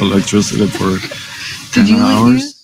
electricity for Did 10 you hours.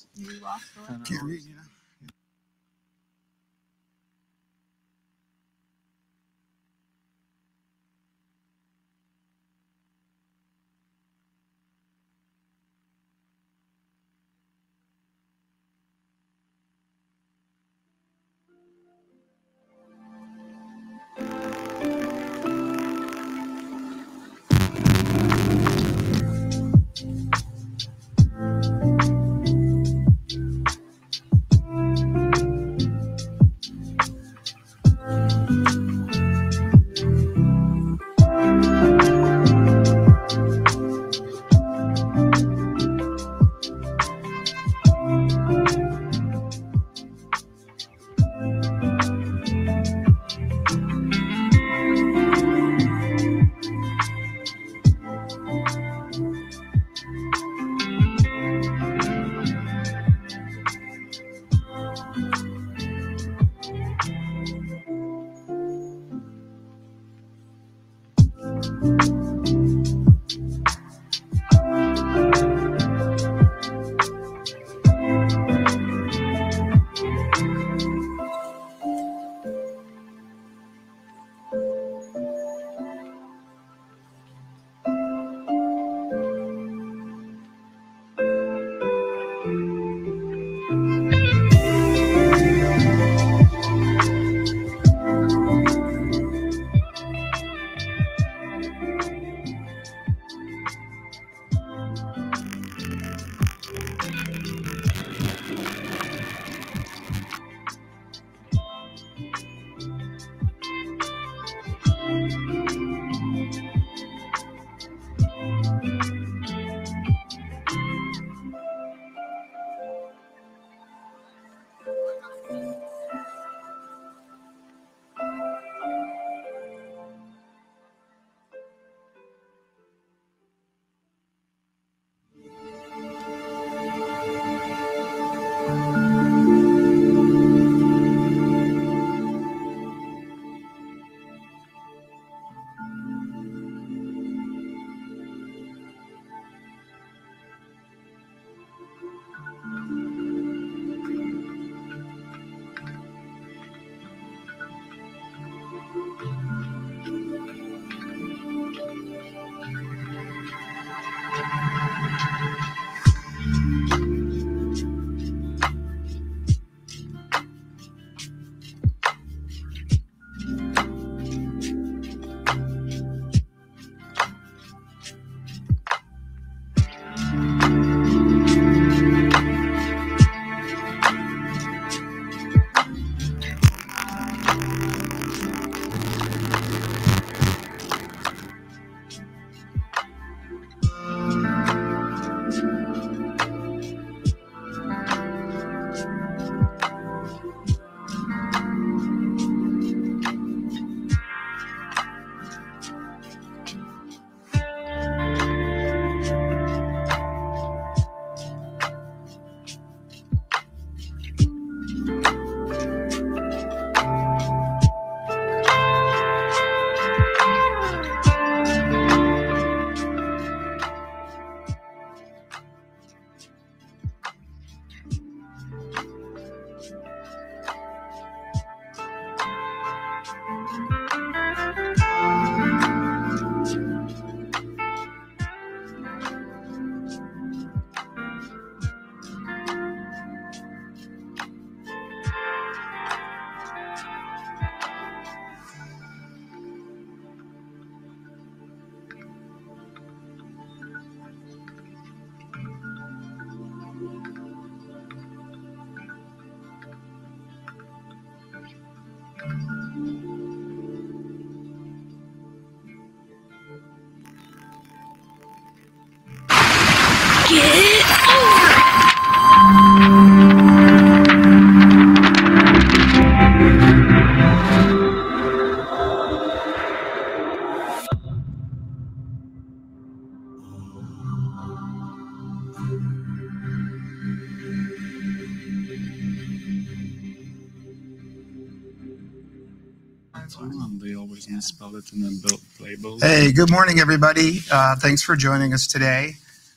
Always and then build labels. Hey, good morning, everybody. Uh, thanks for joining us today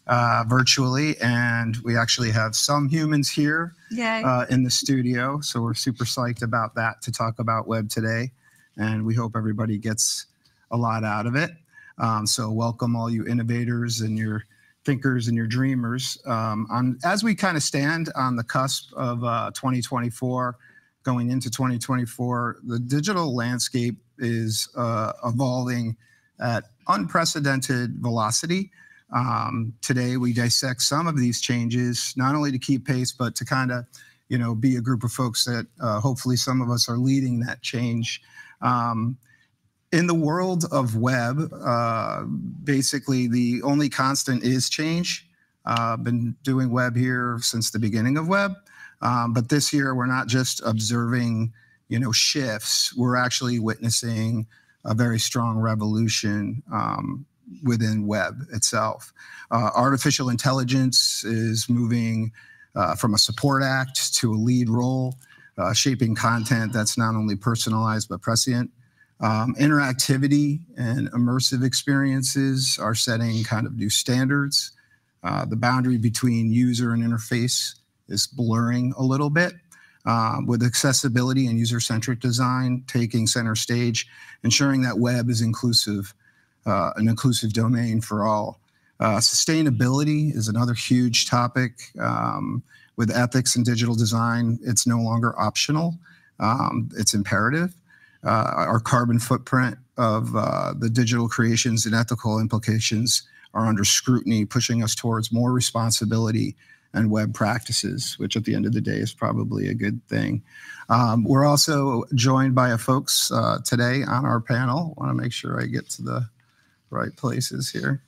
uh, virtually. And we actually have some humans here uh, in the studio. So we're super psyched about that to talk about web today. And we hope everybody gets a lot out of it. Um, so welcome all you innovators and your thinkers and your dreamers. Um, on, as we kind of stand on the cusp of uh, 2024, going into 2024, the digital landscape is uh, evolving at unprecedented velocity. Um, today, we dissect some of these changes, not only to keep pace, but to kind of, you know, be a group of folks that uh, hopefully some of us are leading that change. Um, in the world of web, uh, basically the only constant is change. Uh, been doing web here since the beginning of web. Um, but this year, we're not just observing, you know, shifts. We're actually witnessing a very strong revolution um, within web itself. Uh, artificial intelligence is moving uh, from a support act to a lead role, uh, shaping content that's not only personalized but prescient. Um, interactivity and immersive experiences are setting kind of new standards. Uh, the boundary between user and interface is blurring a little bit. Uh, with accessibility and user-centric design taking center stage, ensuring that web is inclusive, uh, an inclusive domain for all. Uh, sustainability is another huge topic. Um, with ethics and digital design, it's no longer optional. Um, it's imperative. Uh, our carbon footprint of uh, the digital creations and ethical implications are under scrutiny, pushing us towards more responsibility and web practices, which at the end of the day is probably a good thing. Um, we're also joined by a folks uh, today on our panel. Want to make sure I get to the right places here.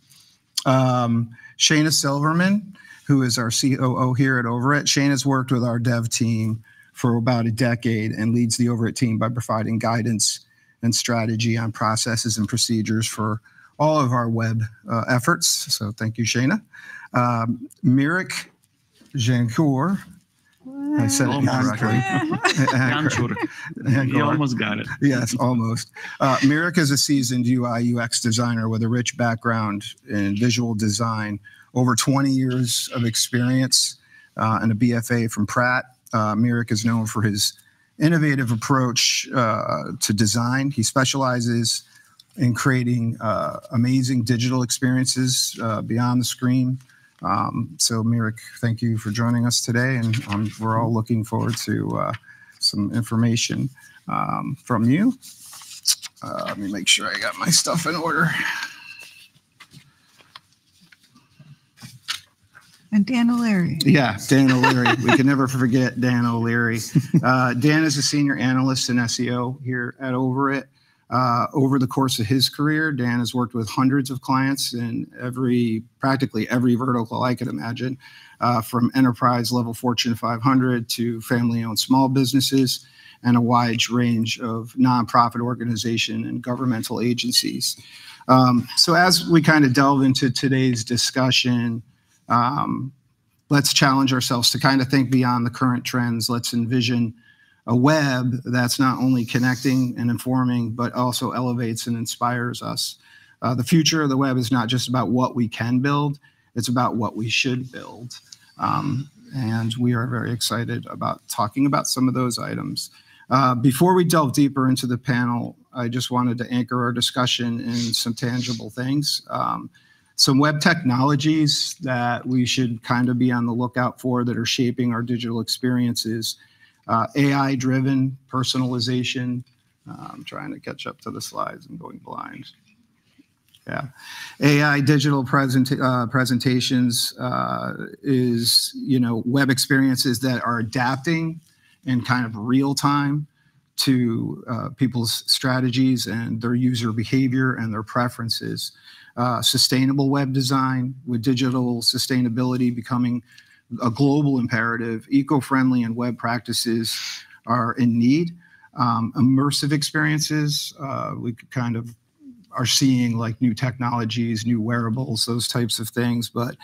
Um, Shana Silverman, who is our COO here at Overit. Shana's worked with our dev team for about a decade and leads the Overit team by providing guidance and strategy on processes and procedures for all of our web uh, efforts. So thank you, Shana. Um, Mirik Jancour. I said it Almost. correctly. You almost got it. Yes, almost. Uh, Mirik is a seasoned UI UX designer with a rich background in visual design, over 20 years of experience, uh, and a BFA from Pratt. Uh, Mirik is known for his innovative approach uh, to design. He specializes in creating uh, amazing digital experiences uh, beyond the screen. Um, so, Mirik, thank you for joining us today, and um, we're all looking forward to uh, some information um, from you. Uh, let me make sure I got my stuff in order. And Dan O'Leary. Yeah, Dan O'Leary. we can never forget Dan O'Leary. Uh, Dan is a senior analyst in SEO here at Overit. Uh, over the course of his career, Dan has worked with hundreds of clients in every, practically every vertical I could imagine, uh, from enterprise level Fortune 500 to family owned small businesses and a wide range of nonprofit organization and governmental agencies. Um, so as we kind of delve into today's discussion, um, let's challenge ourselves to kind of think beyond the current trends. Let's envision a web that's not only connecting and informing, but also elevates and inspires us. Uh, the future of the web is not just about what we can build, it's about what we should build. Um, and we are very excited about talking about some of those items. Uh, before we delve deeper into the panel, I just wanted to anchor our discussion in some tangible things. Um, some web technologies that we should kind of be on the lookout for that are shaping our digital experiences. Uh, AI driven personalization. Uh, I'm trying to catch up to the slides. I'm going blind. Yeah. AI digital present, uh, presentations uh, is, you know, web experiences that are adapting in kind of real time to uh, people's strategies and their user behavior and their preferences. Uh, sustainable web design with digital sustainability becoming a global imperative, eco-friendly and web practices are in need. Um, immersive experiences, uh, we kind of are seeing like new technologies, new wearables, those types of things. But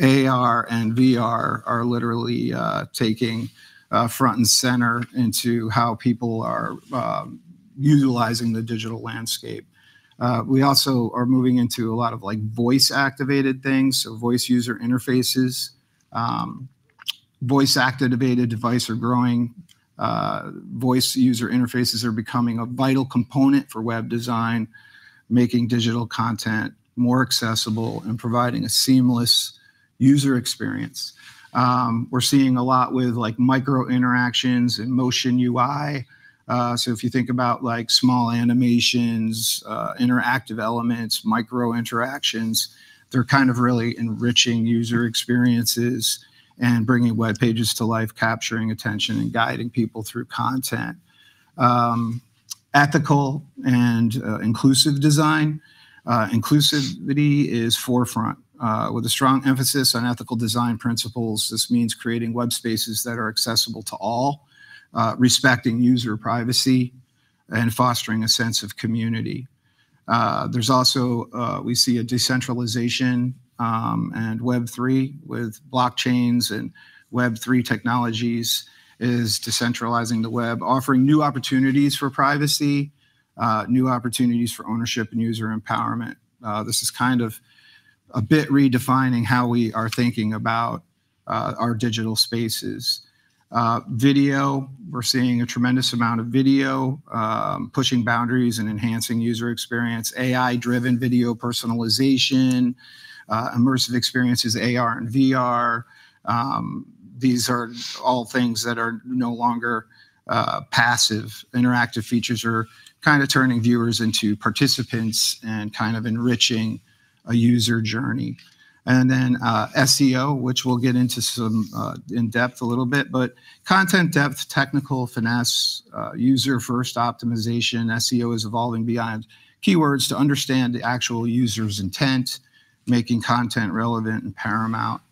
AR and VR are literally uh, taking uh, front and center into how people are um, utilizing the digital landscape. Uh, we also are moving into a lot of like voice activated things, so voice user interfaces. Um, voice activated device are growing. Uh, voice user interfaces are becoming a vital component for web design, making digital content more accessible and providing a seamless user experience. Um, we're seeing a lot with like micro interactions and motion UI. Uh, so if you think about like small animations, uh, interactive elements, micro interactions, they're kind of really enriching user experiences and bringing web pages to life, capturing attention and guiding people through content. Um, ethical and uh, inclusive design. Uh, inclusivity is forefront. Uh, with a strong emphasis on ethical design principles, this means creating web spaces that are accessible to all, uh, respecting user privacy, and fostering a sense of community. Uh, there's also, uh, we see a decentralization um, and Web3 with blockchains and Web3 technologies is decentralizing the web, offering new opportunities for privacy, uh, new opportunities for ownership and user empowerment. Uh, this is kind of a bit redefining how we are thinking about uh, our digital spaces. Uh, video, we're seeing a tremendous amount of video, um, pushing boundaries and enhancing user experience, AI driven video personalization, uh, immersive experiences, AR and VR. Um, these are all things that are no longer uh, passive. Interactive features are kind of turning viewers into participants and kind of enriching a user journey. And then uh, SEO, which we'll get into some uh, in depth a little bit, but content depth, technical finesse, uh, user first optimization, SEO is evolving beyond keywords to understand the actual user's intent, making content relevant and paramount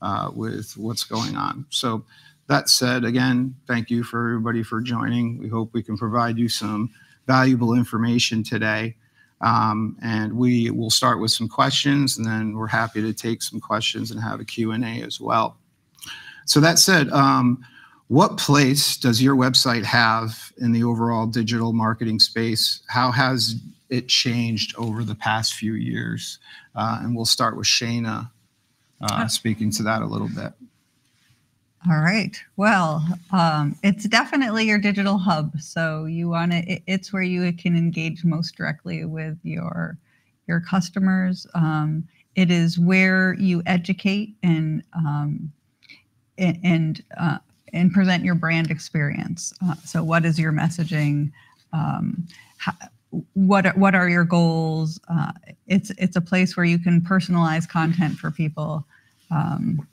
uh, with what's going on. So that said, again, thank you for everybody for joining. We hope we can provide you some valuable information today. Um, and we will start with some questions and then we're happy to take some questions and have a Q&A as well. So that said, um, what place does your website have in the overall digital marketing space? How has it changed over the past few years? Uh, and we'll start with Shana uh, speaking to that a little bit. All right. Well, um, it's definitely your digital hub. So you want to. It, it's where you can engage most directly with your your customers. Um, it is where you educate and um, and uh, and present your brand experience. Uh, so, what is your messaging? Um, how, what what are your goals? Uh, it's it's a place where you can personalize content for people. Um,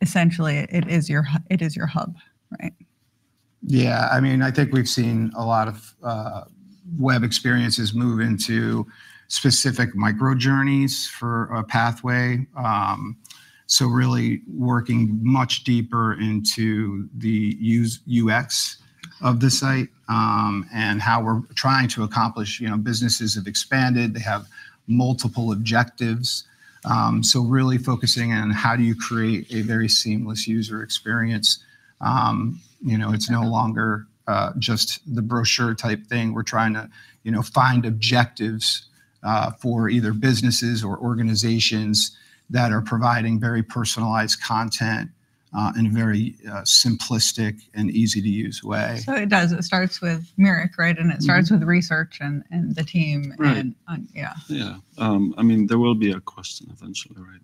essentially it is your it is your hub, right? Yeah, I mean, I think we've seen a lot of uh, web experiences move into specific micro journeys for a pathway. Um, so really working much deeper into the use UX of the site um, and how we're trying to accomplish. You know, businesses have expanded; they have multiple objectives. Um, so really focusing on how do you create a very seamless user experience. Um, you know, it's no longer uh, just the brochure type thing. We're trying to, you know, find objectives uh, for either businesses or organizations that are providing very personalized content uh, in a very uh, simplistic and easy to use way. So it does. It starts with Mirek, right? And it starts mm-hmm. with research and, and the team. Right. And uh, yeah. Yeah. Um, I mean, there will be a question eventually, right?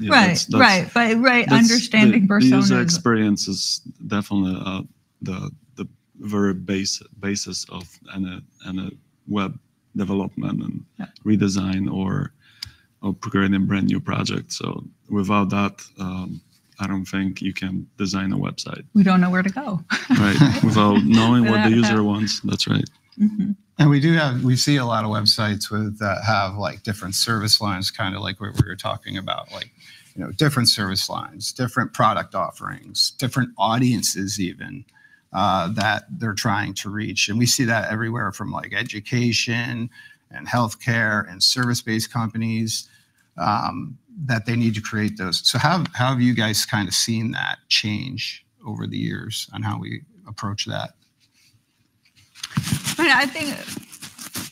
Yeah, right. That's, that's, right. But right. Understanding the, personas. The user experience is definitely uh, the the very base basis of any any web development and yeah. redesign or or creating a brand new project. So without that. Um, I don't think you can design a website. We don't know where to go. right. Without knowing what the user wants. That's right. Mm-hmm. And we do have, we see a lot of websites with that have like different service lines, kind of like what we were talking about, like, you know, different service lines, different product offerings, different audiences, even uh, that they're trying to reach. And we see that everywhere from like education and healthcare and service based companies. Um, that they need to create those. So how, how have you guys kind of seen that change over the years on how we approach that? I mean, I think,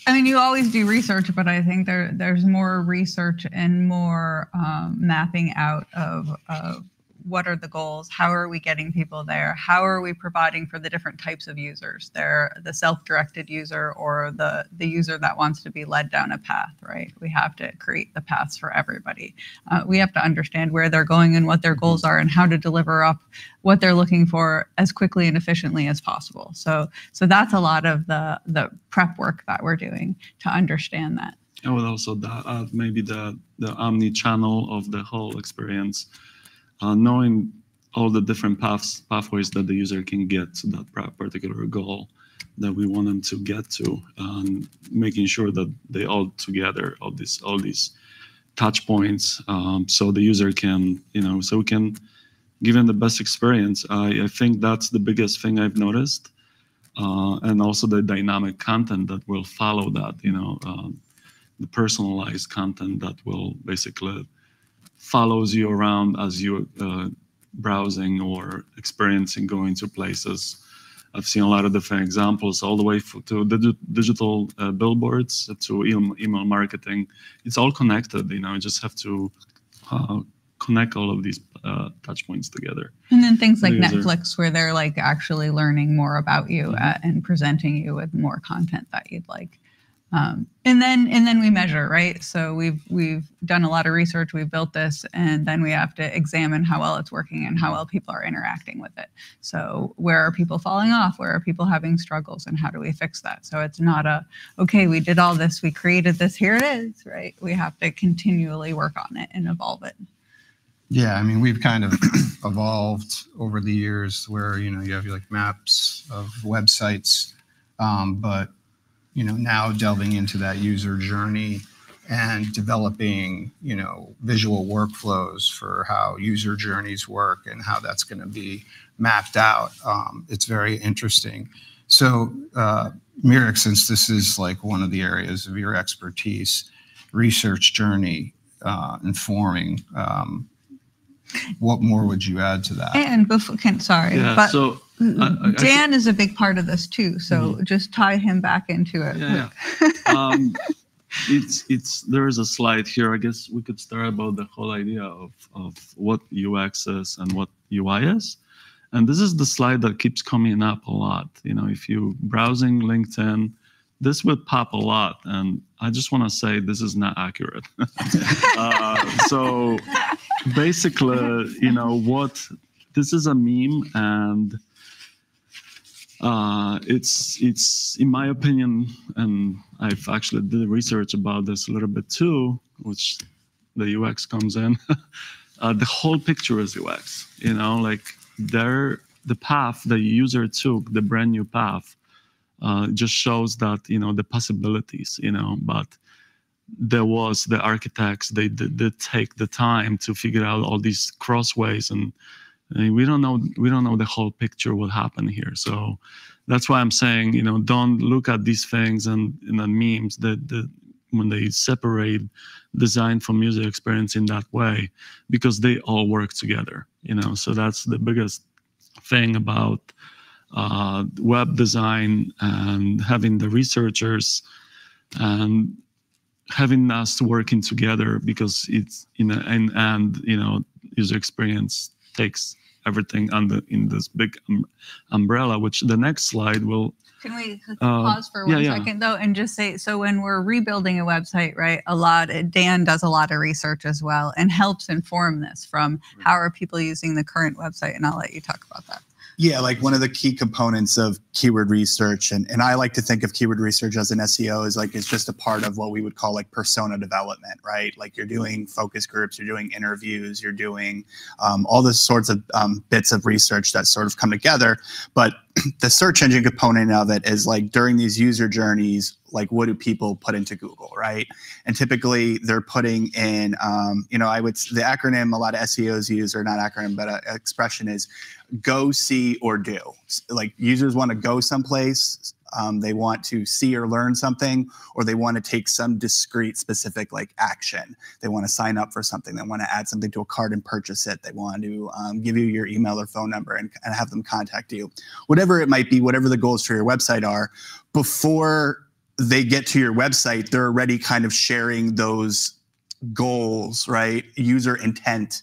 I mean, you always do research, but I think there there's more research and more um, mapping out of, of what are the goals? How are we getting people there? How are we providing for the different types of users? They're the self-directed user or the the user that wants to be led down a path right? We have to create the paths for everybody. Uh, we have to understand where they're going and what their goals are and how to deliver up what they're looking for as quickly and efficiently as possible. So so that's a lot of the the prep work that we're doing to understand that. I would also add maybe the the omni-channel of the whole experience uh, knowing all the different paths pathways that the user can get to that particular goal that we want them to get to and making sure that they all together all these all these touch points um, so the user can you know so we can give them the best experience. I, I think that's the biggest thing i've noticed uh, and also the dynamic content that will follow that you know uh, the personalized content that will basically follows you around as you're uh, browsing or experiencing going to places. I've seen a lot of different examples, all the way to the digital uh, billboards to email, email, marketing. It's all connected. You know, you just have to uh, connect all of these uh, touch points together. And then things like Netflix, where they're like actually learning more about you mm -hmm. and presenting you with more content that you'd like. Um, and then and then we measure, right? So we've we've done a lot of research, we've built this, and then we have to examine how well it's working and how well people are interacting with it. So where are people falling off? Where are people having struggles, and how do we fix that? So it's not a okay, we did all this, we created this, here it is, right? We have to continually work on it and evolve it. Yeah, I mean, we've kind of evolved over the years where you know you have like maps of websites, um, but you know, now delving into that user journey and developing, you know, visual workflows for how user journeys work and how that's going to be mapped out. Um, it's very interesting. So, uh, Mirek, since this is like one of the areas of your expertise, research journey uh, informing, um, what more would you add to that? And before, can, sorry, yeah, but so I, Dan is a big part of this too, so mm-hmm. just tie him back into it. Yeah, yeah. um, it's it's there is a slide here. I guess we could start about the whole idea of of what UX is and what UI is, and this is the slide that keeps coming up a lot. You know, if you browsing LinkedIn, this would pop a lot, and I just want to say this is not accurate. uh, so basically, you know what this is a meme and uh, it's it's in my opinion, and I've actually did research about this a little bit too, which the UX comes in. uh, the whole picture is UX. You know, like there, the path the user took, the brand new path, uh, just shows that you know the possibilities. You know, but there was the architects they did, did take the time to figure out all these crossways and we don't know we don't know the whole picture what happened here. So that's why i'm saying you know don't look at these things and the memes that the when they separate design from user experience in that way because they all work together you know? So that's the biggest thing about uh, web design and having the researchers and having us working together because it's in the end and you know user experience takes everything under in this big um, umbrella which the next slide will can we uh, pause for one yeah, second yeah. though and just say so when we're rebuilding a website right a lot dan does a lot of research as well and helps inform this from how are people using the current website and i'll let you talk about that yeah, like one of the key components of keyword research, and, and I like to think of keyword research as an SEO is like it's just a part of what we would call like persona development, right? Like you're doing focus groups, you're doing interviews, you're doing um, all the sorts of um, bits of research that sort of come together. But the search engine component of it is like during these user journeys, like what do people put into Google, right? And typically they're putting in, um, you know, I would the acronym a lot of SEOs use, or not acronym, but a, expression is go, see, or do. Like users want to go someplace, Um, they want to see or learn something, or they want to take some discrete, specific like action. They want to sign up for something. They want to add something to a cart and purchase it. They want to um, give you your email or phone number and, and have them contact you. Whatever it might be, whatever the goals for your website are, before they get to your website, they're already kind of sharing those goals, right? User intent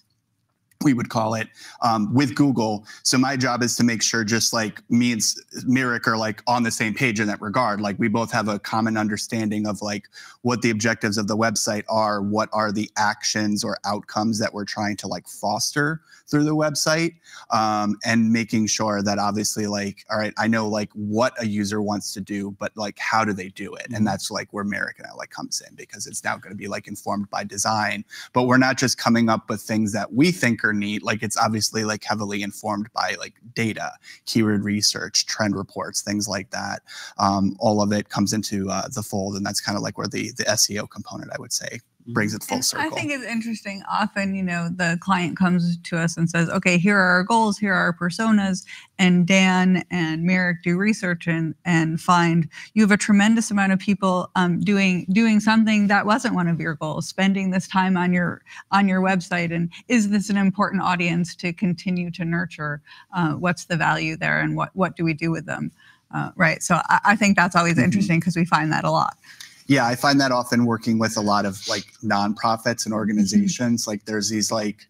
we would call it um, with Google. So my job is to make sure just like me and Mirik are like on the same page in that regard. Like we both have a common understanding of like what the objectives of the website are, what are the actions or outcomes that we're trying to like foster through the website, um, and making sure that obviously like, all right, I know like what a user wants to do, but like how do they do it? And mm-hmm. that's like where Mirik and I like comes in because it's now going to be like informed by design, but we're not just coming up with things that we think are super neat. Like it's obviously like heavily informed by like data, keyword research, trend reports, things like that. Um, all of it comes into uh, the fold, and that's kind of like where the the SEO component, I would say, brings it full and circle. I think it's interesting. Often, you know, the client comes to us and says, "Okay, here are our goals. Here are our personas." And Dan and Mirik do research and and find you have a tremendous amount of people um, doing doing something that wasn't one of your goals, spending this time on your on your website. And is this an important audience to continue to nurture? Uh, what's the value there, and what what do we do with them? Uh, right. So I, I, think that's always mm-hmm. interesting because we find that a lot yeah i find that often working with a lot of like nonprofits and organizations mm-hmm. like there's these like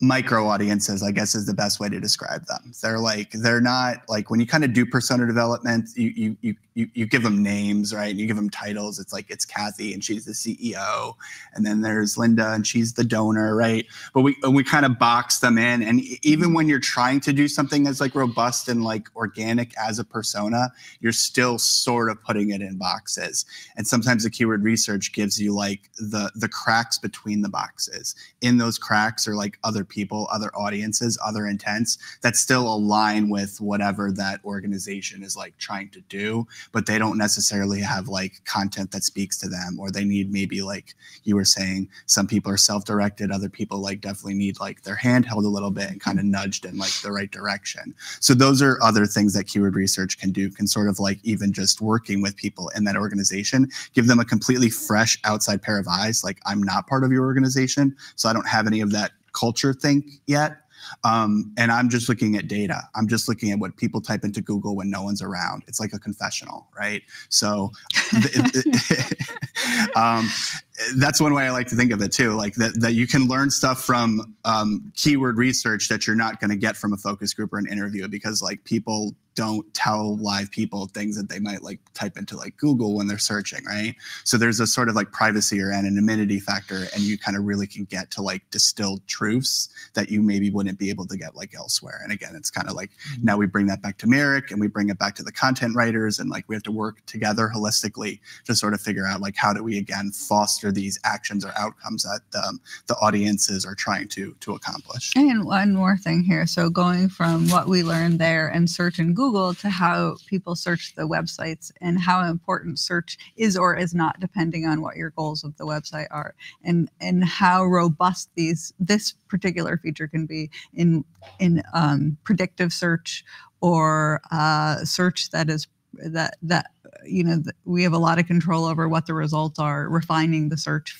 micro audiences i guess is the best way to describe them. They're like they're not like when you kind of do persona development you you you you, give them names right? And you give them titles. It's like it's kathy and she's the ceo and then there's linda and she's the donor right? But we we kind of box them in and even when you're trying to do something that's like robust and like organic as a persona you're still sort of putting it in boxes. And sometimes the keyword research gives you like the the cracks between the boxes. In those cracks are like other people, other audiences, other intents that still align with whatever that organization is like trying to do, but they don't necessarily have like content that speaks to them, or they need maybe like you were saying, some people are self-directed, other people like definitely need like their hand held a little bit and kind of nudged in like the right direction. So those are other things that keyword research can do, can sort of like even just working with people in that organization, give them a completely fresh outside pair of eyes. Like I'm not part of your organization, so I don't have any of that culture think yet. Um, and I'm just looking at data. I'm just looking at what people type into Google when no one's around. It's like a confessional, right? So um, that's one way I like to think of it too. Like that, that you can learn stuff from um, keyword research that you're not going to get from a focus group or an interview because like people don't tell live people things that they might like type into like Google when they're searching, right? So there's a sort of like privacy or anonymity factor, and you kind of really can get to like distilled truths that you maybe wouldn't be able to get like elsewhere. And again, it's kind of like mm-hmm. now we bring that back to Merrick and we bring it back to the content writers, and like we have to work together holistically to sort of figure out like how do we again foster these actions or outcomes that um, the audiences are trying to to accomplish. And one more thing here. So going from what we learned there and search in Google to how people search the websites and how important search is or is not depending on what your goals of the website are and and how robust these this particular feature can be in in um, predictive search or uh, search that is that that you know we have a lot of control over what the results are refining the search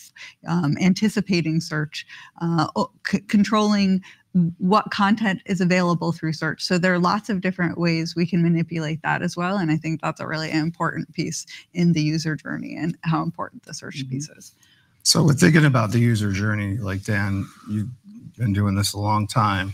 um, anticipating search uh, c- controlling what content is available through search. So there are lots of different ways we can manipulate that as well. And I think that's a really important piece in the user journey and how important the search mm-hmm. piece is. So with thinking about the user journey, like Dan, you've been doing this a long time.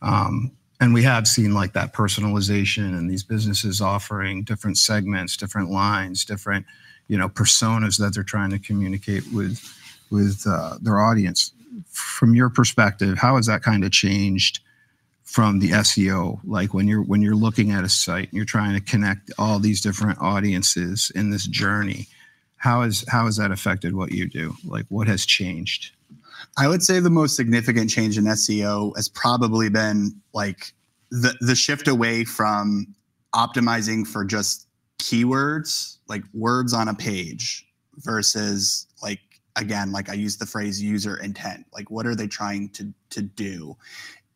Um, and we have seen like that personalization and these businesses offering different segments, different lines, different, you know, personas that they're trying to communicate with with uh, their audience from your perspective, how has that kind of changed from the SEO? Like when you're when you're looking at a site and you're trying to connect all these different audiences in this journey, how has how has that affected what you do? Like what has changed? I would say the most significant change in SEO has probably been like the the shift away from optimizing for just keywords, like words on a page versus like again, like I use the phrase user intent. Like, what are they trying to to do?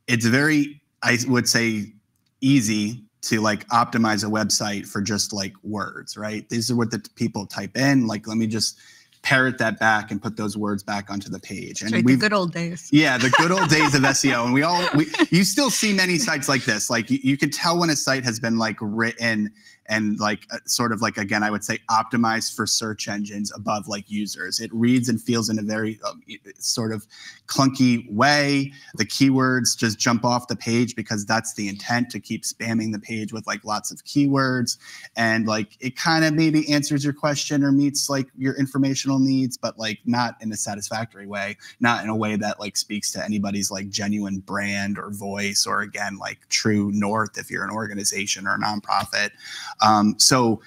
It's very, I would say, easy to like optimize a website for just like words, right? These are what the people type in. Like, let me just parrot that back and put those words back onto the page. And right, the good old days. Yeah, the good old days of SEO. And we all, we, you still see many sites like this. Like you, you can tell when a site has been like written and like uh, sort of like again i would say optimized for search engines above like users. It reads and feels in a very um, sort of clunky way. The keywords just jump off the page because that's the intent to keep spamming the page with like lots of keywords. And like it kind of maybe answers your question or meets like your informational needs but like not in a satisfactory way not in a way that like speaks to anybody's like genuine brand or voice or again like true north if you're an organization or a nonprofit um, so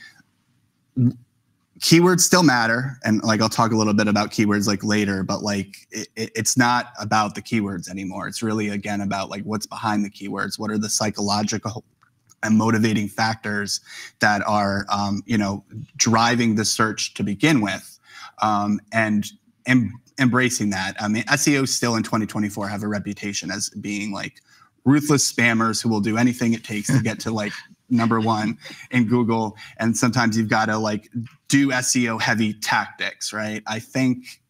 keywords still matter and like i'll talk a little bit about keywords like later but like it, it, it's not about the keywords anymore. It's really again about like what's behind the keywords. What are the psychological and motivating factors that are um, you know driving the search to begin with um, and em- embracing that. I mean seo still in 2024 have a reputation as being like ruthless spammers who will do anything it takes to get to like number one in Google. And sometimes you've got to like do SEO heavy tactics, right? I think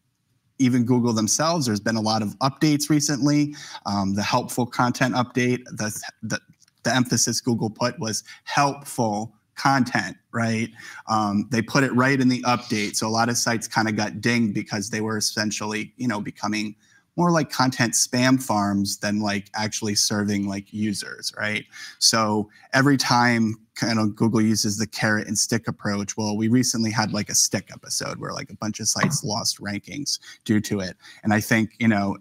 even Google themselves, there's been a lot of updates recently. Um, the helpful content update, the, the, the emphasis Google put was helpful content, right? Um, they put it right in the update. So a lot of sites kind of got dinged because they were essentially, you know, becoming more like content spam farms than like actually serving like users, right? So every time kind of Google uses the carrot and stick approach, well, we recently had like a stick episode where like a bunch of sites lost rankings due to it. And I think, you know,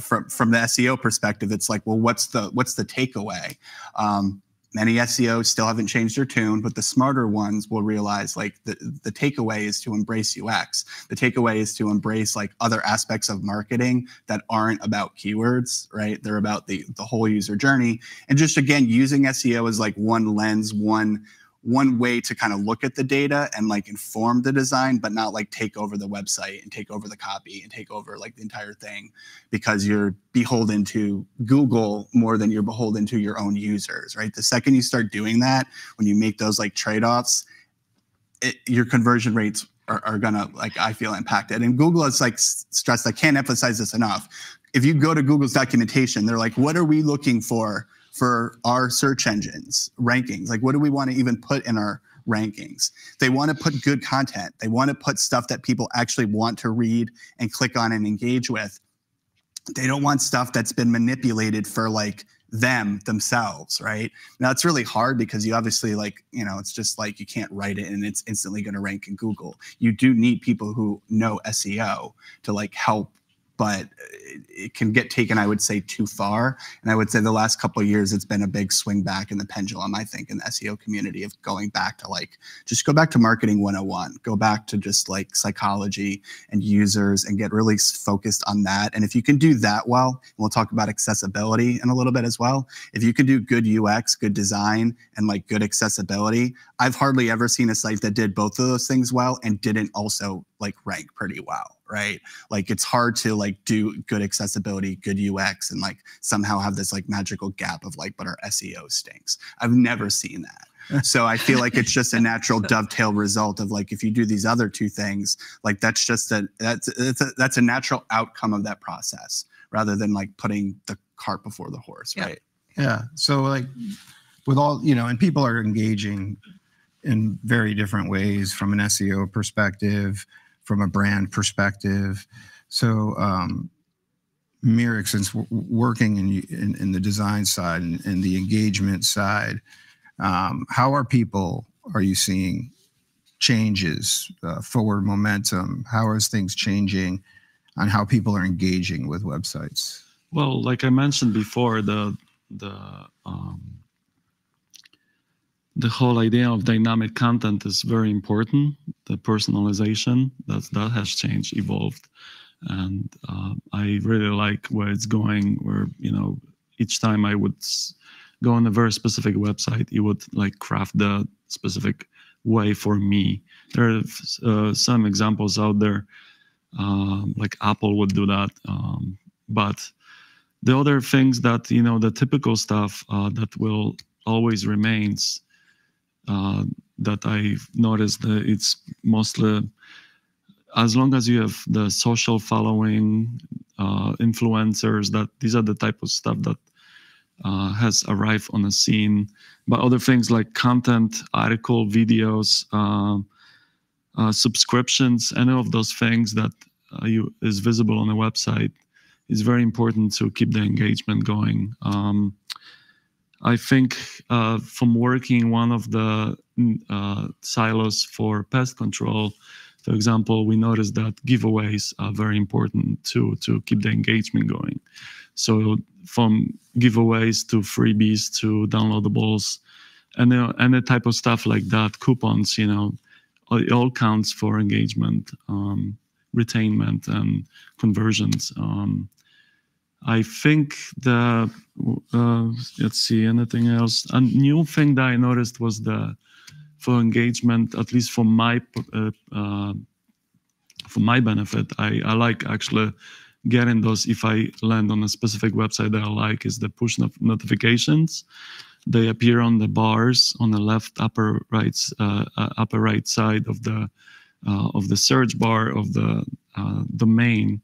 from from the SEO perspective, it's like, well, what's the what's the takeaway? Um, many SEOs still haven't changed their tune, but the smarter ones will realize like the, the takeaway is to embrace UX. The takeaway is to embrace like other aspects of marketing that aren't about keywords, right? They're about the, the whole user journey. And just again, using SEO as like one lens, one one way to kind of look at the data and like inform the design, but not like take over the website and take over the copy and take over like the entire thing because you're beholden to Google more than you're beholden to your own users, right? The second you start doing that, when you make those like trade offs, your conversion rates are, are gonna like I feel impacted. And Google is like stressed. I can't emphasize this enough. If you go to Google's documentation, they're like, what are we looking for for our search engines rankings. Like, what do we want to even put in our rankings? They want to put good content. They want to put stuff that people actually want to read and click on and engage with. They don't want stuff that's been manipulated for like them themselves, right? Now it's really hard because you obviously like, you know, it's just like you can't write it and it's instantly going to rank in Google. You do need people who know SEO to like help but it can get taken, I would say, too far. And I would say the last couple of years, it's been a big swing back in the pendulum, I think, in the SEO community of going back to like, just go back to marketing 101, go back to just like psychology and users and get really focused on that. And if you can do that well, we'll talk about accessibility in a little bit as well. If you can do good UX, good design, and like good accessibility, I've hardly ever seen a site that did both of those things well and didn't also like rank pretty well right? Like it's hard to like do good accessibility good ux and like somehow have this like magical gap of like but our seo stinks. I've never seen that. So i feel like it's just a natural dovetail result of like if you do these other two things like that's just a that's that's a, that's a natural outcome of that process rather than like putting the cart before the horse yeah. right? Yeah. So like with all you know and people are engaging in very different ways from an seo perspective from a brand perspective. So, um, Mirek, since working in, in, in the design side and, and the engagement side, um, how are people? Are you seeing changes, uh, forward momentum? How are things changing on how people are engaging with websites? Well, like I mentioned before, the the um, the whole idea of dynamic content is very important. The personalization that that has changed, evolved, and uh, I really like where it's going. Where you know, each time I would go on a very specific website, you would like craft the specific way for me. There are uh, some examples out there, uh, like Apple would do that, um, but the other things that you know, the typical stuff uh, that will always remains uh, that I've noticed that it's mostly as long as you have the social following, uh, influencers, that these are the type of stuff that uh, has arrived on the scene. But other things like content, article, videos, uh, uh subscriptions, any of those things that you, is visible on the website is very important to keep the engagement going. Um, I think uh, from working one of the uh, silos for pest control, for example, we noticed that giveaways are very important to to keep the engagement going. So from giveaways to freebies to downloadables, and uh, any type of stuff like that, coupons, you know, it all counts for engagement, um, retainment, and conversions. Um, I think the uh, let's see anything else. A new thing that I noticed was the for engagement, at least for my uh, uh, for my benefit. I, I like actually getting those if I land on a specific website that I like is the push not notifications. They appear on the bars on the left upper right uh, uh, upper right side of the uh, of the search bar of the domain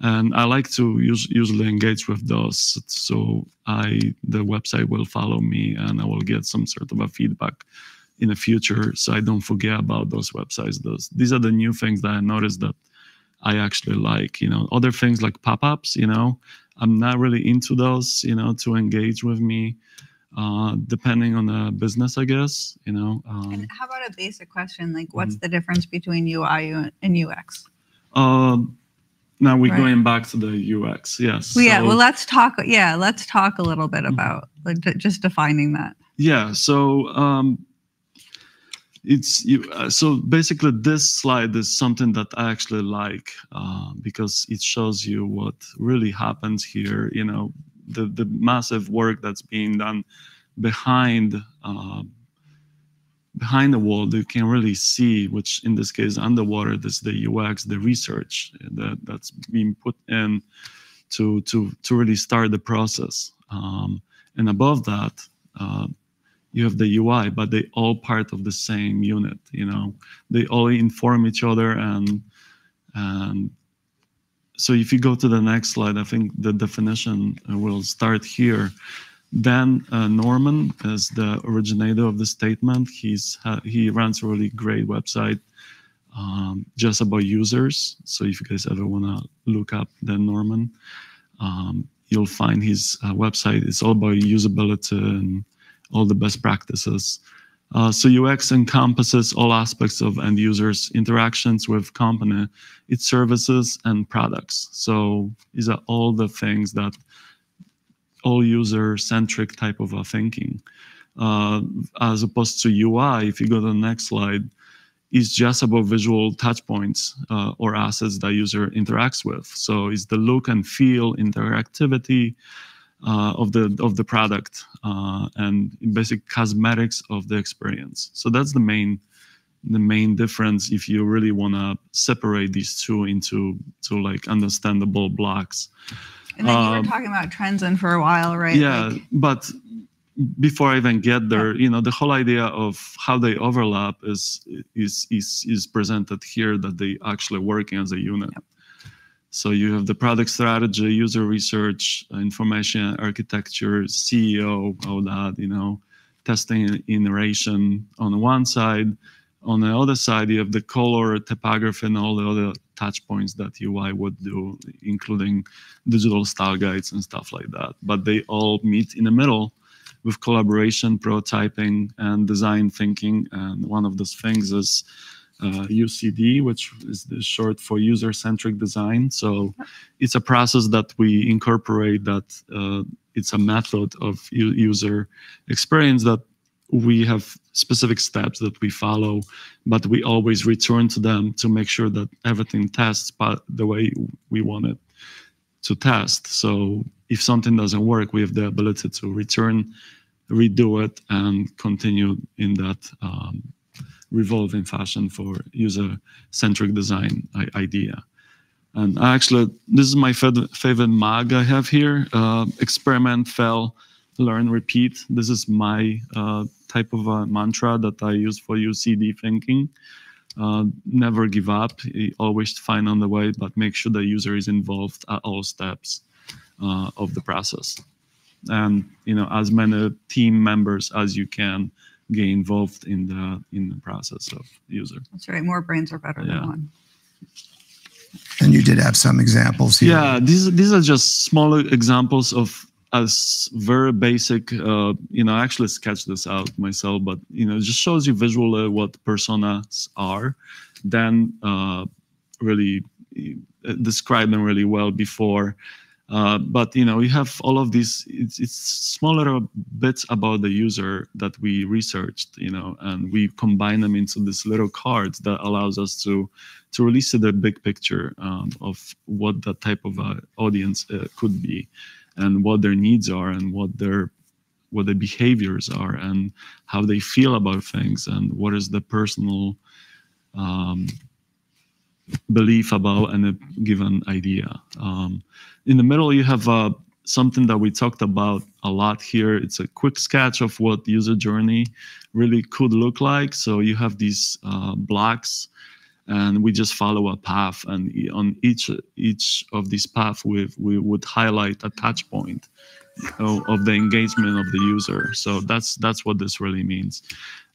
and I like to use, usually engage with those. So I the website will follow me, and I will get some sort of a feedback in the future, so I don't forget about those websites. Those these are the new things that I noticed that I actually like. You know, other things like pop-ups. You know, I'm not really into those. You know, to engage with me. Uh, depending on the business, I guess, you know. Um, and how about a basic question like, what's mm-hmm. the difference between UI and UX? Um, now we're right. going back to the UX. Yes. Well, yeah. So, well, let's talk. Yeah, let's talk a little bit mm-hmm. about like just defining that. Yeah. So um, it's you. Uh, so basically, this slide is something that I actually like uh, because it shows you what really happens here. You know, the the massive work that's being done behind uh, behind the wall you can really see which in this case underwater this the ux the research that that's being put in to to to really start the process. Um, and above that uh, you have the ui but they all part of the same unit you know? They all inform each other and and so if you go to the next slide i think the definition will start here Dan uh, Norman is the originator of the statement. He's uh, he runs a really great website um, just about users. So if you guys ever want to look up Dan Norman, um, you'll find his uh, website. It's all about usability and all the best practices. Uh, so UX encompasses all aspects of end users' interactions with company, its services and products. So these are all the things that all user centric type of a thinking. Uh, as opposed to UI, if you go to the next slide, is just about visual touch points uh, or assets that user interacts with. So it's the look and feel, interactivity uh, of the of the product, uh, and basic cosmetics of the experience. So that's the main the main difference if you really want to separate these two into to like understandable blocks. And then you were um, talking about trends in for a while, right? Yeah, like, but before I even get there, you know, the whole idea of how they overlap is is is is presented here that they actually working as a unit. Yep. So you have the product strategy, user research, information architecture, SEO, all that, you know, testing iteration on the one side. On the other side, you have the color, typography, and all the other touch points that UI would do, including digital style guides and stuff like that. But they all meet in the middle with collaboration, prototyping, and design thinking. And one of those things is uh, UCD, which is short for user-centric design. So it's a process that we incorporate that uh, it's a method of user experience that we have specific steps that we follow, but we always return to them to make sure that everything tests the way we want it to test. So if something doesn't work, we have the ability to return, redo it, and continue in that um, revolving fashion for user-centric design idea. And actually, this is my favorite mag I have here. Uh, experiment fell learn, repeat. This is my uh, type of a mantra that I use for UCD thinking. Uh, never give up, always find on the way, but make sure the user is involved at all steps uh, of the process. And you know, as many team members as you can get involved in the in the process of user. That's right. More brains are better Yeah. than one. And you did have some examples here. Yeah, these these are just smaller examples of as very basic. Uh, you know, I actually sketched this out myself, but you know, it just shows you visually what personas are. Then uh, really uh, describe them really well before. Uh, but you know, we have all of these. It's, it's smaller bits about the user that we researched. You know, and we combine them into this little card that allows us to to release the big picture um, of what that type of uh, audience uh, could be and what their needs are and what their what their behaviors are and how they feel about things and what is the personal um, belief about any given idea. Um, in the middle you have uh, something that we talked about a lot here. It's a quick sketch of what user journey really could look like. So you have these uh, blocks and we just follow a path and on each each of these paths we we would highlight a touch point of, of the engagement of the user. So that's that's what this really means.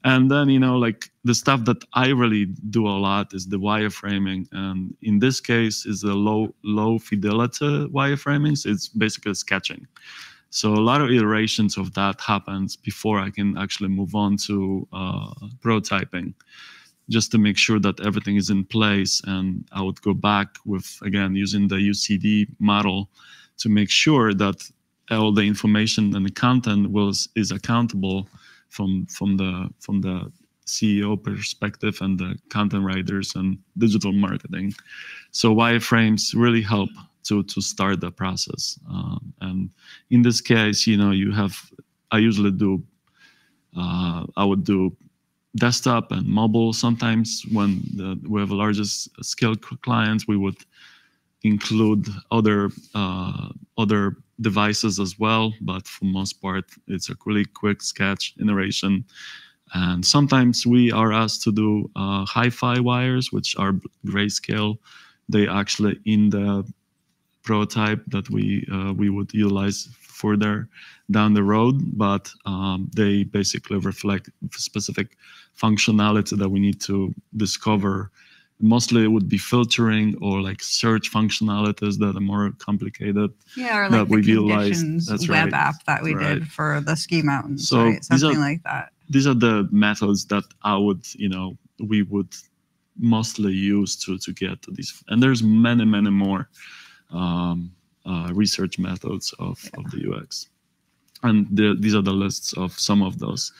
And then you know like the stuff that i really do a lot is the wireframing and in this case is the low low fidelity wireframing. So it's basically sketching. So a lot of iterations of that happens before i can actually move on to uh, prototyping just to make sure that everything is in place. And I would go back with, again, using the UCD model to make sure that all the information and the content was is accountable from from the from the SEO perspective and the content writers and digital marketing. So wireframes really help to to start the process. Um, and in this case, you know, you have I usually do uh, I would do desktop and mobile. Sometimes when the, we have the largest scale clients, we would include other uh, other devices as well. But for most part, it's a really quick sketch iteration. And sometimes we are asked to do uh, hi-fi wires, which are grayscale. They actually in the prototype that we uh, we would utilize further down the road, but um, they basically reflect specific functionality that we need to discover. Mostly it would be filtering or like search functionalities that are more complicated. Yeah, or that like the we've utilized. conditions That's web right. app that we Right. did for the ski mountains, So right? Something are- like that. These are the methods that I would, you know, we would mostly use to to get to these. And there's many, many more um, uh, research methods of, of the UX. And the, these are the lists of some of those.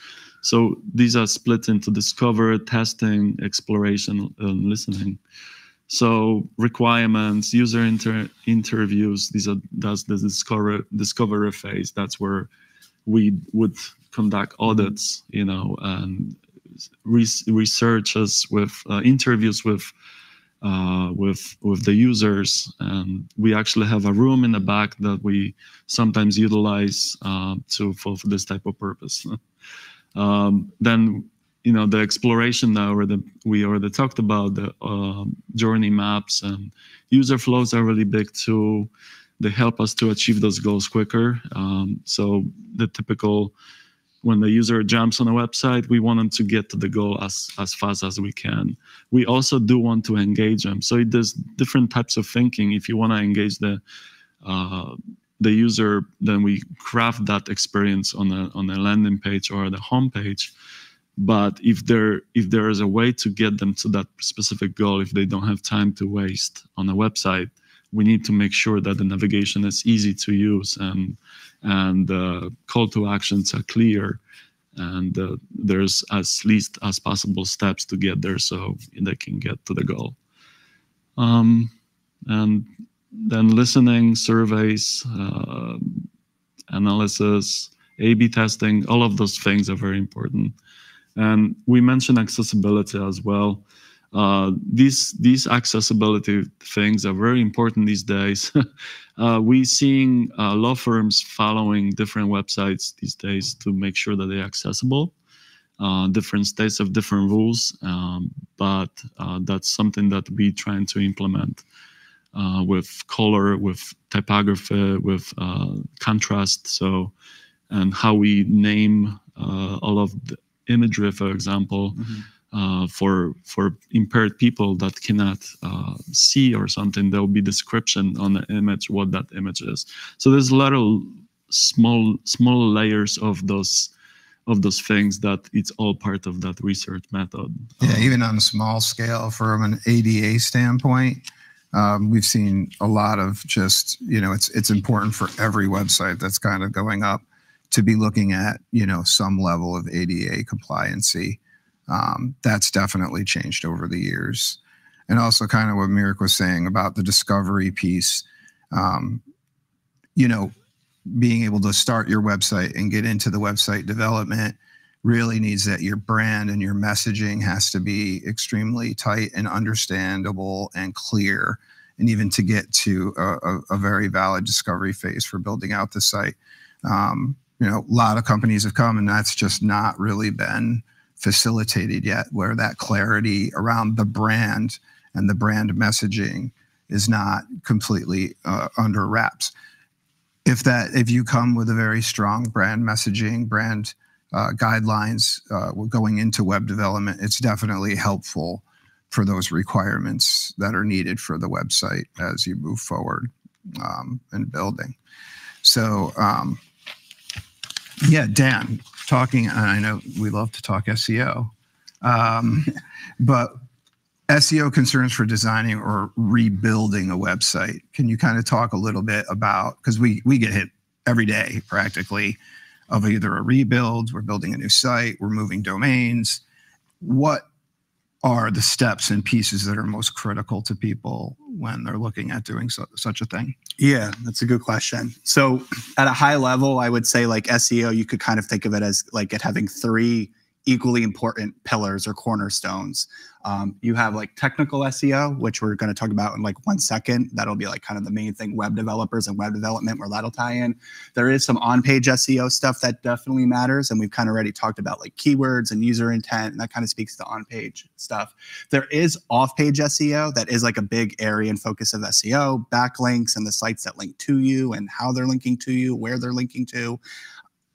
So these are split into discover, testing, exploration, and listening. So requirements, user inter- interviews. These are that's the discover discovery phase. That's where we would conduct audits, you know, and re- researches with uh, interviews with uh, with with the users, and we actually have a room in the back that we sometimes utilize uh, to for, this type of purpose. um, then you know the exploration or the we already talked about the um journey maps and user flows are really big too. They help us to achieve those goals quicker. Um, so the typical when the user jumps on a website, we want them to get to the goal as as fast as we can. We also do want to engage them. So there's different types of thinking. If you want to engage the uh, the user, then we craft that experience on a on a landing page or the home page. But if there if there is a way to get them to that specific goal, if they don't have time to waste on a website, we need to make sure that the navigation is easy to use and and uh, call to actions are clear and uh, there's as least as possible steps to get there so they can get to the goal. Um, and then listening surveys uh, analysis a b testing all of those things are very important. And we mentioned accessibility as well uh, these these accessibility things are very important these days. uh, we seeing uh, law firms following different websites these days to make sure that they're accessible. Uh, different states have different rules, um, but uh, that's something that we're trying to implement uh, with color, with typography, with contrast. So, and how we name all of the imagery, for example. Mm -hmm uh, for for impaired people that cannot uh, see or something there will be description on the image what that image is. So there's a lot of small small layers of those of those things that it's all part of that research method. Yeah um, even on a small scale from an ada standpoint um, we've seen a lot of just you know it's it's important for every website that's kind of going up to be looking at you know some level of ada compliancy um, that's definitely changed over the years. And also, kind of what Mirek was saying about the discovery piece. Um, you know, being able to start your website and get into the website development really needs that your brand and your messaging has to be extremely tight and understandable and clear and even to get to a, a, a very valid discovery phase for building out the site um, you know a lot of companies have come and that's just not really been facilitated yet, where that clarity around the brand and the brand messaging is not completely uh, under wraps. If that, if you come with a very strong brand messaging, brand uh, guidelines uh, going into web development, it's definitely helpful for those requirements that are needed for the website as you move forward um, in building. So, um, yeah, Dan, talking, and I know we love to talk SEO, um, but SEO concerns for designing or rebuilding a website. Can you kind of talk a little bit about because we we get hit every day practically of either a rebuild, we're building a new site, we're moving domains. What are the steps and pieces that are most critical to people when they're looking at doing so, such a thing? Yeah, that's a good question. So, at a high level, I would say like SEO, you could kind of think of it as like it having three equally important pillars or cornerstones. Um, you have like technical SEO, which we're going to talk about in like one second. That'll be like kind of the main thing web developers and web development where that'll tie in. There is some on page SEO stuff that definitely matters. And we've kind of already talked about like keywords and user intent, and that kind of speaks to on page stuff. There is off page SEO that is like a big area and focus of SEO, backlinks and the sites that link to you and how they're linking to you, where they're linking to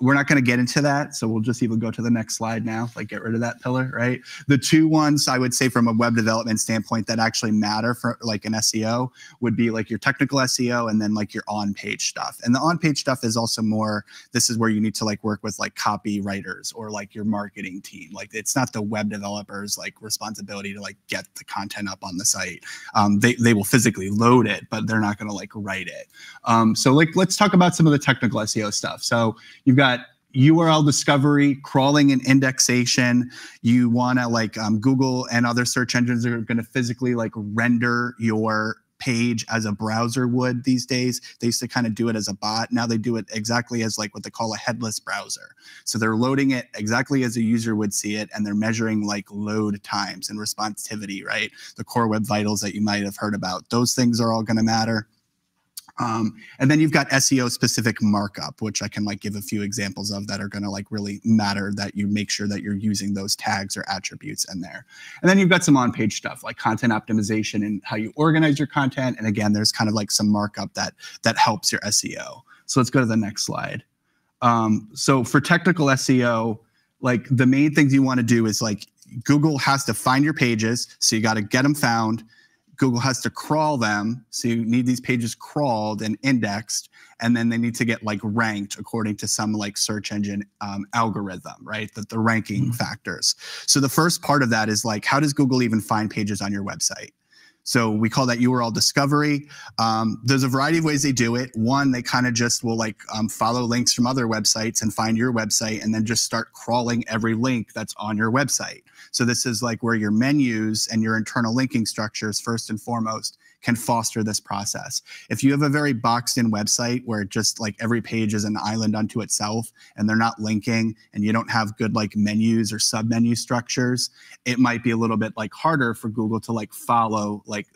we're not going to get into that. So we'll just even go to the next slide now, like get rid of that pillar, right? The two ones I would say from a web development standpoint that actually matter for like an SEO would be like your technical SEO and then like your on page stuff. And the on page stuff is also more, this is where you need to like work with like copywriters or like your marketing team. Like it's not the web developers like responsibility to like get the content up on the site. Um, they, they will physically load it, but they're not going to like write it. Um, so like, let's talk about some of the technical SEO stuff. So you've got got URL discovery, crawling and indexation. You want to like um, Google and other search engines are going to physically like render your page as a browser would these days. They used to kind of do it as a bot. Now they do it exactly as like what they call a headless browser. So they're loading it exactly as a user would see it, and they're measuring like load times and responsivity, right? The core web vitals that you might have heard about. Those things are all going to matter. Um, and then you've got SEO specific markup, which I can like give a few examples of that are going to like really matter that you make sure that you're using those tags or attributes in there. And then you've got some on page stuff like content optimization and how you organize your content. And again, there's kind of like some markup that that helps your SEO. So let's go to the next slide. Um, so for technical SEO, like the main things you want to do is like Google has to find your pages. So you got to get them found Google has to crawl them. So you need these pages crawled and indexed, and then they need to get like ranked according to some like search engine um, algorithm, right? That the ranking mm -hmm. factors. So the first part of that is like, how does Google even find pages on your website? So we call that URL discovery. Um, there's a variety of ways they do it. One, they kind of just will like um, follow links from other websites and find your website and then just start crawling every link that's on your website. So this is like where your menus and your internal linking structures, first and foremost, can foster this process. If you have a very boxed in website where just like every page is an island unto itself and they're not linking and you don't have good like menus or sub menu structures, it might be a little bit like harder for Google to like follow like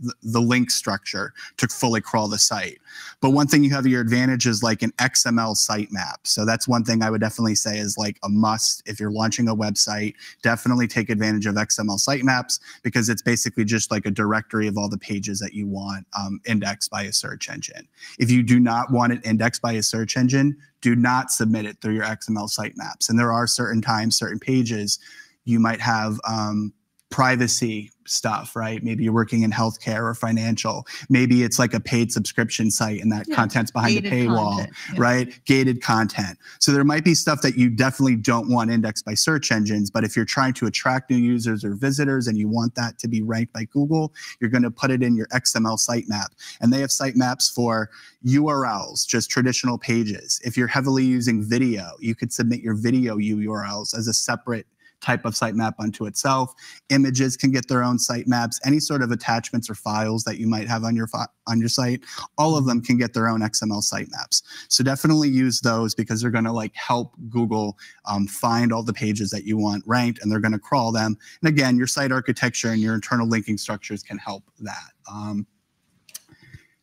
the, the link structure to fully crawl the site. But one thing you have your advantage is like an XML sitemap. So that's one thing I would definitely say is like a must if you're launching a website. Definitely take advantage of XML sitemaps because it's basically just like a directory of all the pages pages that you want um, indexed by a search engine. If you do not want it indexed by a search engine, do not submit it through your XML sitemaps. And there are certain times, certain pages, you might have um, privacy stuff, right? Maybe you're working in healthcare or financial. Maybe it's like a paid subscription site and that yeah. content's behind a paywall, content, yeah. right? Gated content. So there might be stuff that you definitely don't want indexed by search engines, but if you're trying to attract new users or visitors and you want that to be ranked by Google, you're going to put it in your XML sitemap. And they have sitemaps for URLs, just traditional pages. If you're heavily using video, you could submit your video URLs as a separate type of sitemap unto itself. Images can get their own sitemaps. Any sort of attachments or files that you might have on your on your site, all of them can get their own XML sitemaps. So definitely use those because they're going to like help Google um, find all the pages that you want ranked, and they're going to crawl them. And again, your site architecture and your internal linking structures can help that. Um,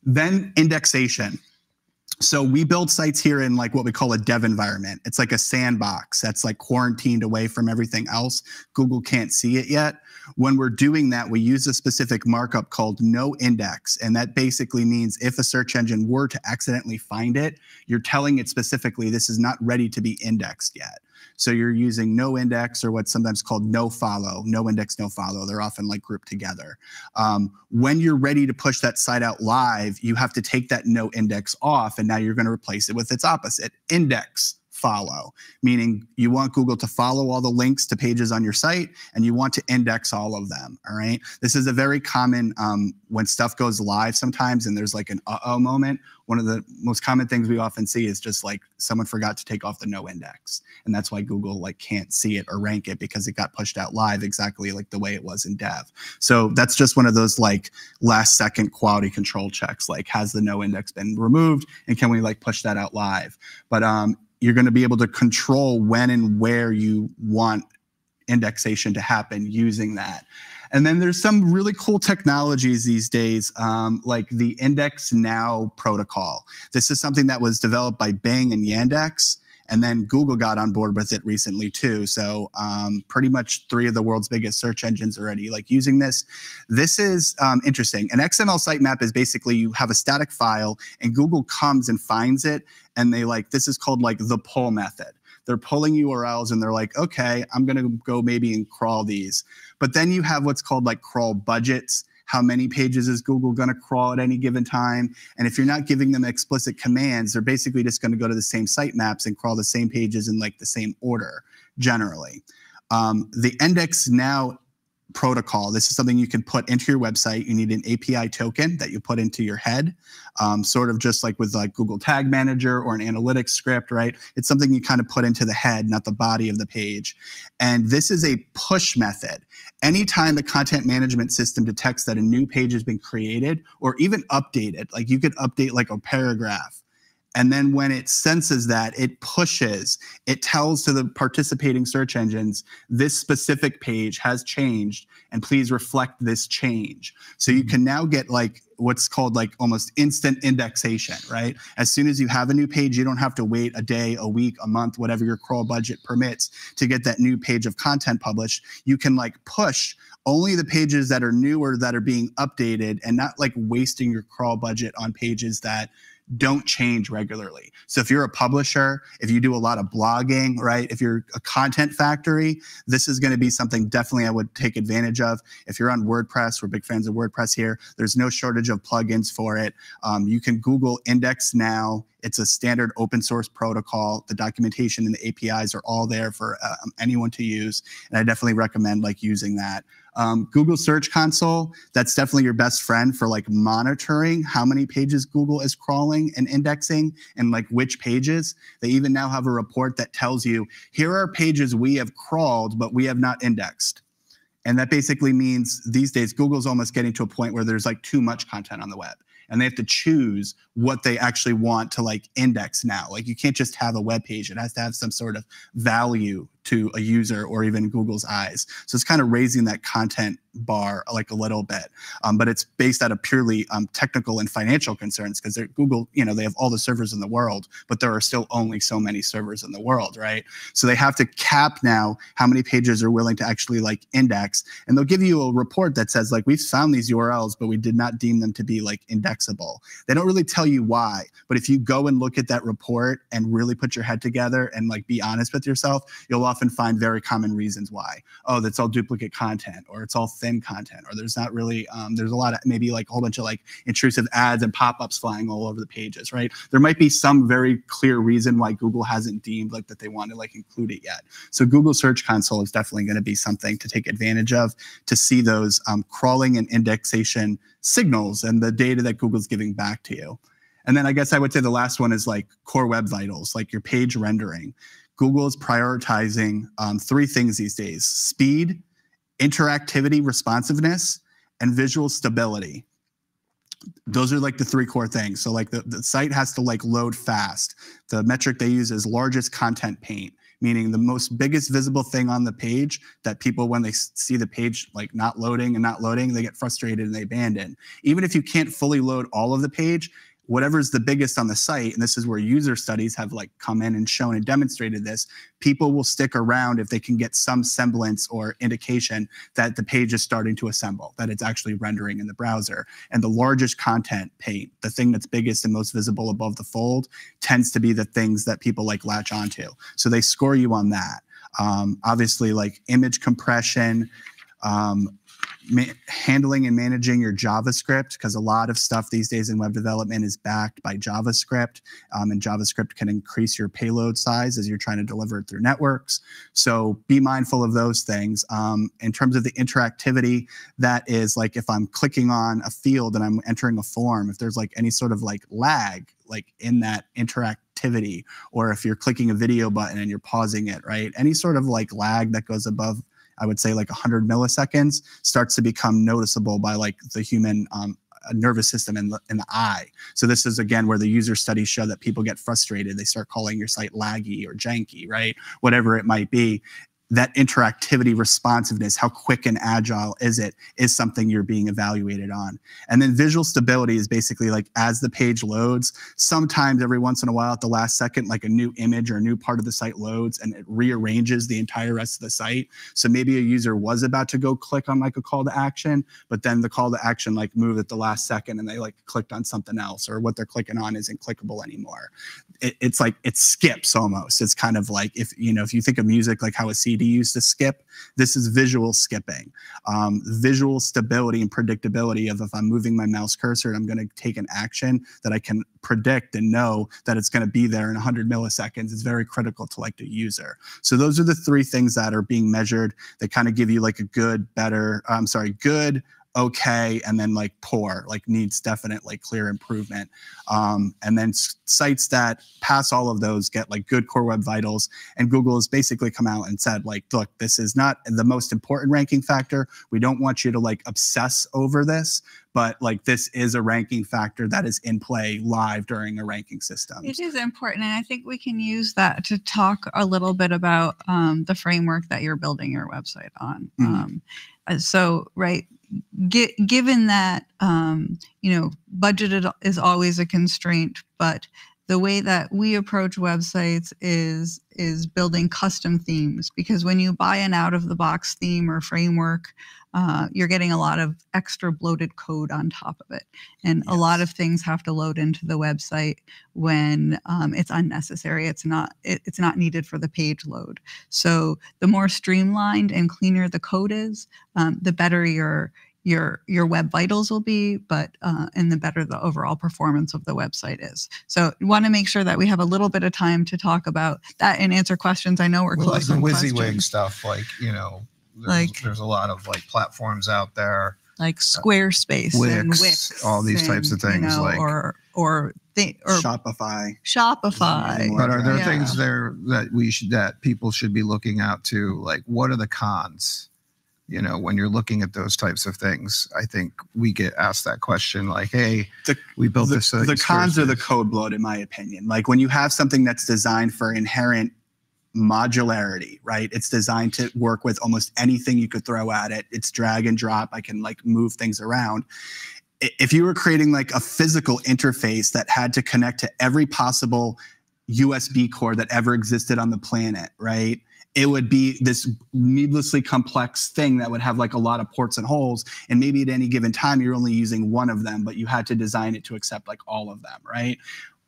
then indexation. So we build sites here in like what we call a dev environment. It's like a sandbox that's like quarantined away from everything else. Google can't see it yet. When we're doing that, we use a specific markup called no index. And that basically means if a search engine were to accidentally find it, you're telling it specifically this is not ready to be indexed yet. So you're using no index or what's sometimes called no follow, no index, no follow. They're often like grouped together. Um, when you're ready to push that site out live, you have to take that no index off, and now you're going to replace it with its opposite, index follow, meaning you want Google to follow all the links to pages on your site and you want to index all of them. All right. This is a very common um, when stuff goes live sometimes and there's like an uh oh moment. One of the most common things we often see is just like someone forgot to take off the no index. And that's why Google like can't see it or rank it because it got pushed out live exactly like the way it was in dev. So that's just one of those like last second quality control checks. Like, has the no index been removed and can we like push that out live? But um, you're going to be able to control when and where you want indexation to happen using that. And then there's some really cool technologies these days, um, like the Index Now protocol. This is something that was developed by Bing and Yandex. And then Google got on board with it recently too. So um, pretty much three of the world's biggest search engines already like using this. This is um, interesting. An XML sitemap is basically you have a static file and Google comes and finds it and they like this is called like the pull method. They're pulling URLs and they're like, okay, I'm gonna go maybe and crawl these. But then you have what's called like crawl budgets how many pages is Google going to crawl at any given time. And if you're not giving them explicit commands, they're basically just going to go to the same sitemaps and crawl the same pages in like the same order generally. Um, the index now protocol. This is something you can put into your website. You need an API token that you put into your head, um, sort of just like with like Google Tag Manager or an analytics script, right? It's something you kind of put into the head, not the body of the page. And this is a push method. Anytime the content management system detects that a new page has been created or even updated, like you could update like a paragraph and then when it senses that, it pushes, it tells to the participating search engines, this specific page has changed and please reflect this change. So you mm-hmm. can now get like what's called like almost instant indexation, right? As soon as you have a new page, you don't have to wait a day, a week, a month, whatever your crawl budget permits to get that new page of content published. You can like push only the pages that are new or that are being updated and not like wasting your crawl budget on pages that don't change regularly. So if you're a publisher, if you do a lot of blogging, right? If you're a content factory, this is going to be something definitely I would take advantage of. If you're on WordPress, we're big fans of WordPress here. There's no shortage of plugins for it. Um, you can Google Index Now. It's a standard open source protocol. The documentation and the APIs are all there for uh, anyone to use, and I definitely recommend like using that. Um, Google Search Console, that's definitely your best friend for like monitoring how many pages Google is crawling and indexing and like which pages. They even now have a report that tells you here are pages we have crawled, but we have not indexed. And that basically means these days Google's almost getting to a point where there's like too much content on the web and they have to choose what they actually want to like index now. Like you can't just have a web page. It has to have some sort of value to a user or even Google's eyes. So it's kind of raising that content bar like a little bit, um, but it's based out of purely um, technical and financial concerns because Google, you know, they have all the servers in the world, but there are still only so many servers in the world, right? So they have to cap now how many pages are willing to actually like index, and they'll give you a report that says like we've found these URLs, but we did not deem them to be like indexable. They don't really tell you why, but if you go and look at that report and really put your head together and like be honest with yourself, you'll often find very common reasons why. Oh, that's all duplicate content, or it's all thin content, or there's not really, um, there's a lot of maybe like a whole bunch of like intrusive ads and pop ups flying all over the pages, right? There might be some very clear reason why Google hasn't deemed like that they want to like include it yet. So Google Search Console is definitely going to be something to take advantage of to see those um, crawling and indexation signals and the data that Google's giving back to you. And then I guess I would say the last one is like core web vitals, like your page rendering. Google is prioritizing um, three things these days speed, interactivity, responsiveness, and visual stability. Those are like the three core things. So like the, the site has to like load fast. The metric they use is largest content paint, meaning the most biggest visible thing on the page that people when they see the page like not loading and not loading, they get frustrated and they abandon. Even if you can't fully load all of the page, whatever's the biggest on the site and this is where user studies have like come in and shown and demonstrated this people will stick around if they can get some semblance or indication that the page is starting to assemble that it's actually rendering in the browser. And the largest content paint the thing that's biggest and most visible above the fold tends to be the things that people like latch onto. So they score you on that. Um, obviously like image compression um, handling and managing your JavaScript because a lot of stuff these days in web development is backed by JavaScript, um, and JavaScript can increase your payload size as you're trying to deliver it through networks. So be mindful of those things. Um, in terms of the interactivity, that is like if I'm clicking on a field and I'm entering a form, if there's like any sort of like lag, like in that interactivity, or if you're clicking a video button and you're pausing it, right? Any sort of like lag that goes above I would say like 100 milliseconds starts to become noticeable by like the human um, nervous system in the, in the eye. So this is again where the user studies show that people get frustrated. They start calling your site laggy or janky, right? Whatever it might be that interactivity responsiveness how quick and agile is it is something you're being evaluated on. And then visual stability is basically like as the page loads sometimes every once in a while at the last second like a new image or a new part of the site loads and it rearranges the entire rest of the site. So maybe a user was about to go click on like a call to action but then the call to action like moved at the last second and they like clicked on something else or what they're clicking on isn't clickable anymore. It, it's like it skips almost. It's kind of like if you know if you think of music like how a cd CD used to skip. This is visual skipping, um, visual stability and predictability of if I'm moving my mouse cursor I'm going to take an action that I can predict and know that it's going to be there in 100 milliseconds is very critical to like the user. So those are the three things that are being measured that kind of give you like a good, better, I'm sorry, good, okay and then like poor like needs definite like clear improvement. Um, and then sites that pass all of those get like good core web vitals and google has basically come out and said like look this is not the most important ranking factor. We don't want you to like obsess over this but like this is a ranking factor that is in play live during a ranking system. It is important and i think we can use that to talk a little bit about um, the framework that you're building your website on. Mm-hmm. um, uh, so right given that um, you know budget is always a constraint, but the way that we approach websites is is building custom themes because when you buy an out of the box theme or framework uh, you're getting a lot of extra bloated code on top of it. And yes. a lot of things have to load into the website when um, it's unnecessary. It's not it, it's not needed for the page load. So the more streamlined and cleaner the code is um, the better your your your web vitals will be, but uh, and the better the overall performance of the website is. So we want to make sure that we have a little bit of time to talk about that and answer questions. I know we're well, close like the WYSIWYG stuff, like you know, there's, Like- there's a lot of like platforms out there. like Squarespace and Wix, Wix, all these types of and, you things, know, like- or or they or Shopify. Shopify. But are there Yeah. things there that we should that people should be looking out to? Like, what are the cons? You know, when you're looking at those types of things, I think we get asked that question. Like, hey, The- we built the, this. uh, the cons are the code bloat in my opinion. Like when you have something that's designed for inherent modularity right? It's designed to work with almost anything you could throw at it. It's drag and drop. I can like move things around. If you were creating like a physical interface that had to connect to every possible usb core that ever existed on the planet right it would be this needlessly complex thing that would have like a lot of ports and holes. And maybe at any given time you're only using one of them but you had to design it to accept like all of them right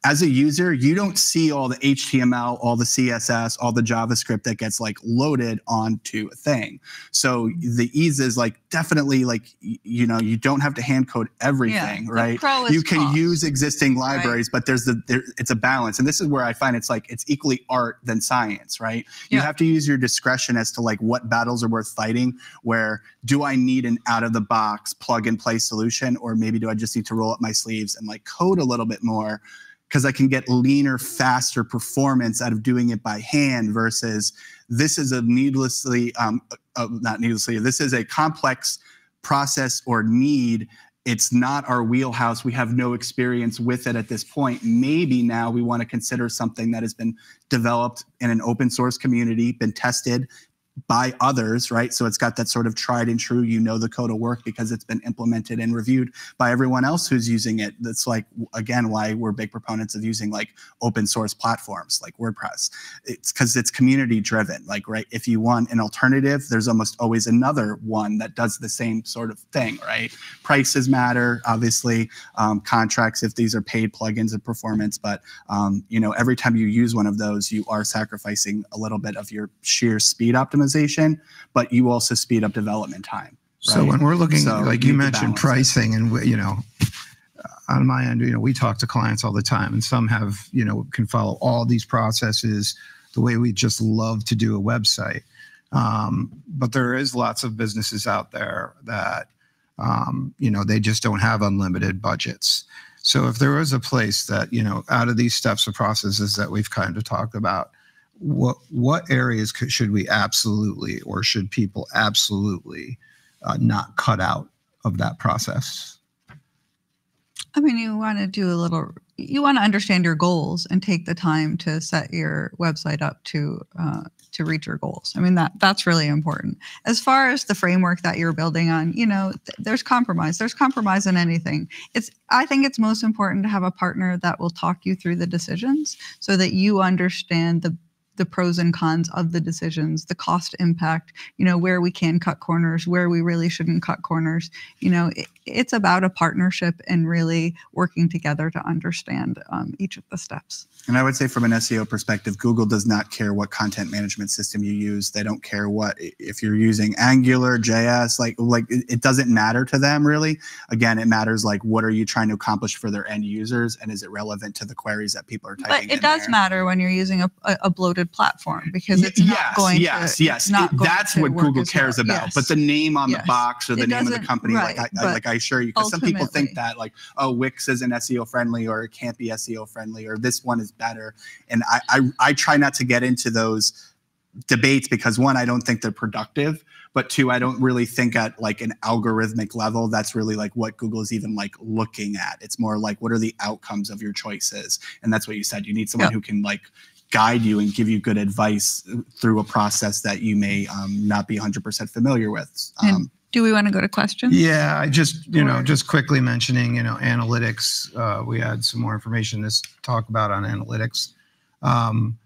as a user you don't see all the html all the css all the javascript that gets like loaded onto a thing. So the ease is like definitely like you know you don't have to hand code everything the right? you can cost. use existing libraries but there's the there, it's a balance. And this is where i find it's like it's equally art than science right? You have to use your discretion as to like what battles are worth fighting where do i need an out of the box plug and play solution or maybe do i just need to roll up my sleeves and like code a little bit more because i can get leaner faster performance out of doing it by hand versus this is a needlessly um uh, not needlessly this is a complex process or need. It's not our wheelhouse. We have no experience with it at this point. Maybe now we want to consider something that has been developed in an open source community been tested by others right? So it's got that sort of tried and true you know the code will work because it's been implemented and reviewed by everyone else who's using it. That's like again why we're big proponents of using like open source platforms like wordpress. It's because it's community driven like right? If you want an alternative there's almost always another one that does the same sort of thing right? Prices matter obviously um, contracts if these are paid plugins and performance but um, you know every time you use one of those you are sacrificing a little bit of your sheer speed optimization but you also speed up development time So when we're looking, So like you you mentioned, balance it. pricing, and we- you know, on my end, you know, we talk to clients all the time, and some have, you know, can follow all these processes the way we just love to do a website. Um, but there is lots of businesses out there that, um, you know, they just don't have unlimited budgets. So if there was a place that, you know, out of these steps of processes that we've kind of talked about, what what areas could, should we absolutely or should people absolutely uh, not cut out of that process. I mean, you want to do a little, you want to understand your goals and take the time to set your website up to uh, to reach your goals. I mean, that that's really important. As far as the framework that you're building on, you know, th- there's compromise. There's compromise in anything. It's I think it's most important to have a partner that will talk you through the decisions so that you understand the the pros and cons of the decisions, the cost impact, you know, where we can cut corners, where we really shouldn't cut corners. You know, it's about a partnership and really working together to understand um, each of the steps. And I would say from an SEO perspective, Google does not care what content management system you use. They don't care what if you're using Angular, JS, like like it it doesn't matter to them really. Again, it matters like what are you trying to accomplish for their end users and is it relevant to the queries that people are typing But in it does there? matter when you're using a, a, bloated platform because it's not yes, going yes, to. yes. not that's what Google cares well. about. Yes. But the name on the box or the It name of the company, like right, I, I like I assure you, because some people think that like, oh, Wix isn't SEO friendly or it can't be SEO friendly or this one is better. And I I, I try not to get into those debates because one, I don't think they're productive. But two, I don't really think at like an algorithmic level that's really like what Google is even like looking at. It's more like what are the outcomes of your choices, and that's what you said. You need someone Yeah. who can like guide you and give you good advice through a process that you may um, not be 100% familiar with. Um, Do we want to go to questions? Yeah, I just you know just quickly mentioning you know analytics. Uh, we had some more information to talk about on analytics, um,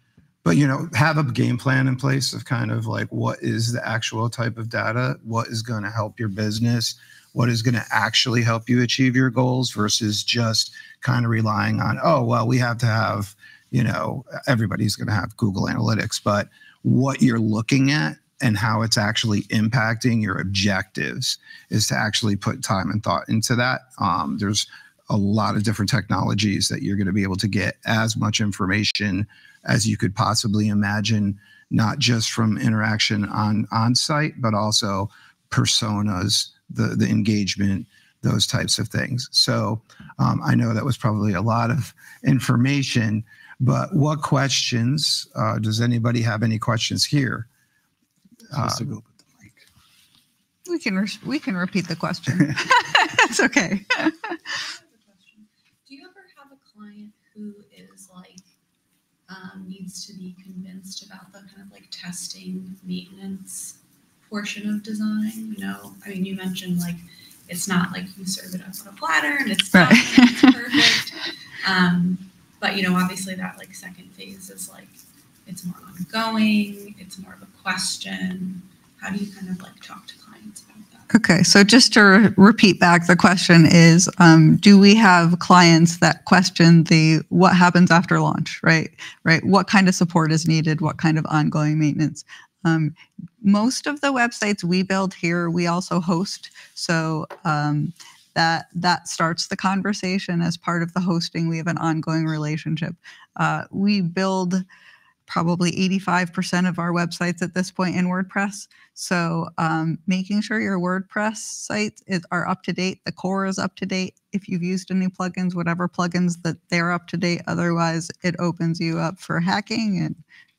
but you know have a game plan in place of kind of like what is the actual type of data, what is going to help your business, what is going to actually help you achieve your goals versus just kind of relying on oh well we have to have you know everybody's going to have Google Analytics, but what you're looking at and how it's actually impacting your objectives is to actually put time and thought into that. Um, there's a lot of different technologies that you're going to be able to get as much information as you could possibly imagine not just from interaction on on site, but also personas, the the engagement, those types of things. So um, I know that was probably a lot of information, but what questions uh, does anybody have? Any questions here? Uh, Supposed to go with the mic. We can re- we can repeat the question. It's okay. I have a question. Do you ever have a client who is like, um, needs to be convinced about the kind of like testing maintenance portion of design? You know, I mean, you mentioned like it's not like you serve it up on a platter and it's Right. and it's perfect. Um, but you know, obviously that like second phase is like it's more ongoing. It's more of a question. How do you kind of like talk to clients about that? Okay, so just to re- repeat back, the question is, um, do we have clients that question the what happens after launch, right? Right. What kind of support is needed? What kind of ongoing maintenance? Um, most of the websites we build here, we also host. So um, that that starts the conversation as part of the hosting. We have an ongoing relationship. Uh, we build probably 85% of our websites at this point in WordPress. So um, making sure your WordPress sites is, are up to date, the core is up to date. If you've used any plugins, whatever plugins that they're up to date. Otherwise, it opens you up for hacking, and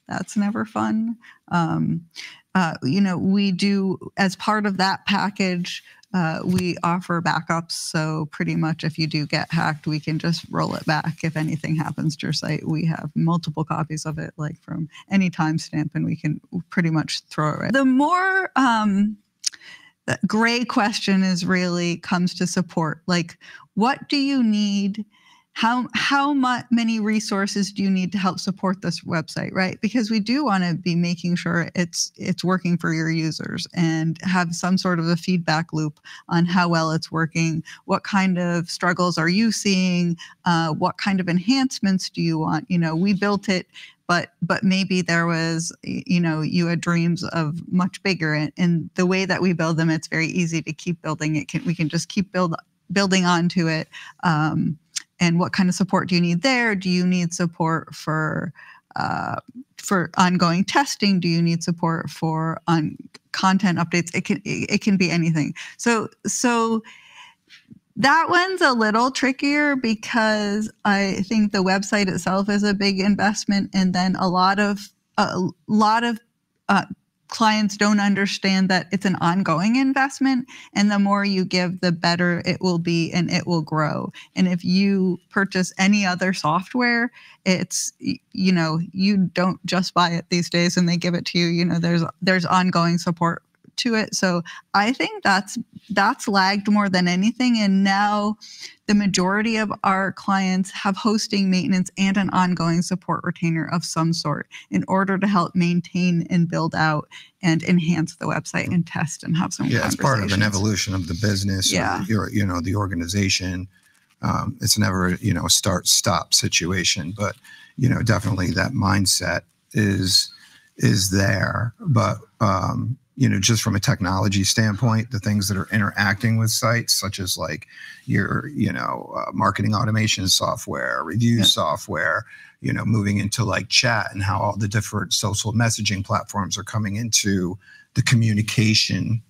that's never fun. Um, uh, you know, we do as part of that package. Uh, we offer backups, so pretty much if you do get hacked, we can just roll it back. If anything happens to your site, we have multiple copies of it, like from any timestamp, and we can pretty much throw it. The more um, the gray question is really comes to support. Like, what do you need? How how much many resources do you need to help support this website, right? Because we do want to be making sure it's it's working for your users and have some sort of a feedback loop on how well it's working. What kind of struggles are you seeing? Uh, what kind of enhancements do you want? You know, we built it but but maybe there was you know you had dreams of much bigger and, and the way that we build them it's very easy to keep building it can we can just keep build building onto it um, and what kind of support do you need there? Do you need support for uh, for ongoing testing? Do you need support for on content updates? It can it, it can be anything. So so that one's a little trickier because I think the website itself is a big investment, and then a lot of a lot of uh, clients don't understand that it's an ongoing investment, and the more you give, the better it will be, and it will grow. And if you purchase any other software, it's you know you don't just buy it these days and they give it to you. You know there's there's ongoing support to it. So I think that's that's lagged more than anything. And now the majority of our clients have hosting maintenance and an ongoing support retainer of some sort in order to help maintain and build out and enhance the website and test and have some yeah, it's part of an evolution of the business. or Yeah. your, you know, the organization. Um, it's never, you know, a start stop situation, but you know, definitely that mindset is is there. But um, you know, just from a technology standpoint, the things that are interacting with sites, such as like your, you know, uh, marketing automation software, review Yeah. software, you know, moving into like chat and how all the different social messaging platforms are coming into the communication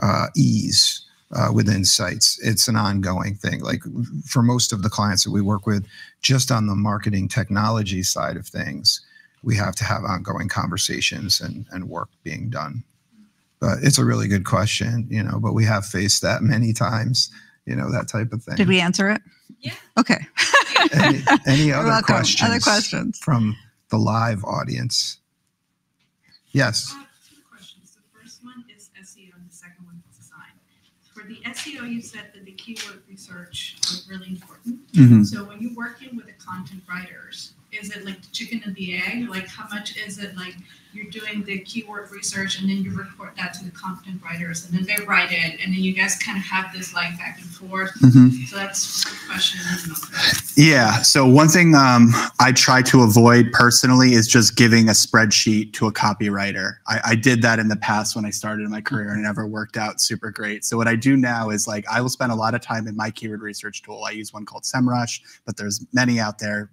uh, ease uh, within sites. It's an ongoing thing. Like for most of the clients that we work with, just on the marketing technology side of things, we have to have ongoing conversations and, and work being done. But it's a really good question, you know, but we have faced that many times, you know, that type of thing. Did we answer it? Yeah. Okay. Any, any You're other welcome. questions? Other questions? from the live audience? Yes. I have two questions. The first one is SEO and the second one is design. For the SEO, you said that the keyword research was really important. Mhm. So when you're working with the content writers, is it like the chicken and the egg? Like how much is it like you're doing the keyword research and then you report that to the content writers and then they write it and then you guys kind of have this like back and forth. Mhm. So that's question. Yeah. So one thing um, I try to avoid personally is just giving a spreadsheet to a copywriter. I, I did that in the past when I started my career and it never worked out super great. So what I do now is like I will spend a lot of time in my keyword research tool. I use one called SEMrush, but there's many out there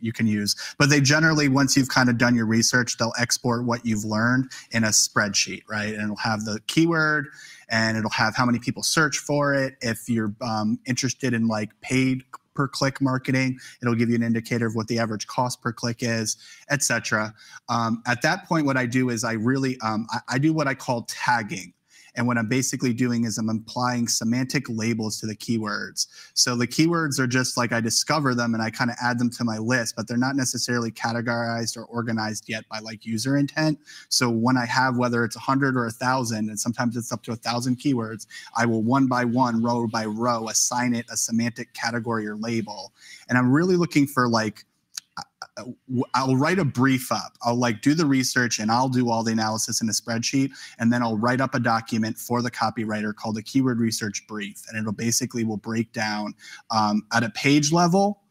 you can use. But they generally, once you've kind of done your research, they'll export what you've learned in a spreadsheet, right? And it'll have the keyword and it'll have how many people search for it. If you're um, interested in like paid per click marketing, it'll give you an indicator of what the average cost per click is, etc. Um, at that point, what I do is I really um, I, I do what I call tagging. And what I'm basically doing is I'm applying semantic labels to the keywords. So the keywords are just like I discover them and I kind of add them to my list, but they're not necessarily categorized or organized yet by like user intent. So when I have whether it's 100 or 1,000, and sometimes it's up to 1,000 keywords, I will one by one, row by row, assign it a semantic category or label. And I'm really looking for like I'll write a brief up. I'll like do the research and I'll do all the analysis in a spreadsheet. And then I'll write up a document for the copywriter called a keyword research brief. And it'll basically will break down um, at a page level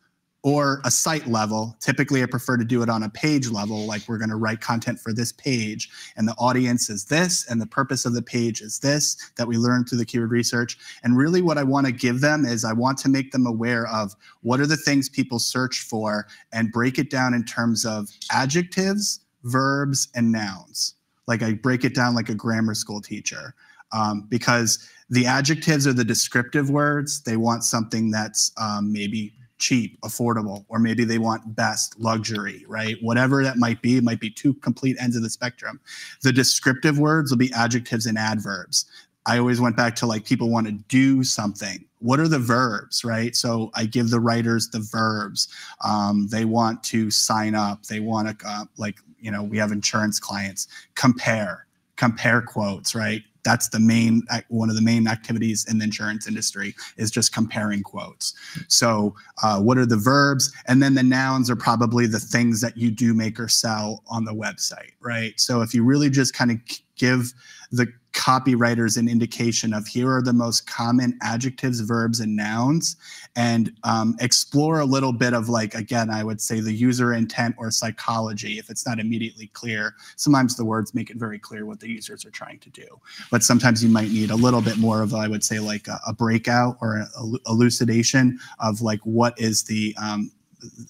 or a site level. Typically, I prefer to do it on a page level, like we're going to write content for this page, and the audience is this, and the purpose of the page is this that we learned through the keyword research. And really, what I want to give them is I want to make them aware of what are the things people search for and break it down in terms of adjectives, verbs, and nouns. Like I break it down like a grammar school teacher. Um, because the adjectives are the descriptive words. They want something that's um, maybe cheap, affordable, or maybe they want best, luxury, right? Whatever that might be, it might be two complete ends of the spectrum. The descriptive words will be adjectives and adverbs. I always went back to like people want to do something. What are the verbs, right? So I give the writers the verbs. Um, they want to sign up. They want to, uh, like, you know, we have insurance clients, compare, compare quotes, right? That's the main one of the main activities in the insurance industry is just comparing quotes. So uh, what are the verbs? And then the nouns are probably the things that you do make or sell on the website right? So if you really just kind of give the copywriters an indication of here are the most common adjectives, verbs, and nouns, and um, explore a little bit of like, again, I would say the user intent or psychology if it's not immediately clear. Sometimes the words make it very clear what the users are trying to do, but sometimes you might need a little bit more of, I would say, like a, a breakout or a, a elucidation of like what is the um,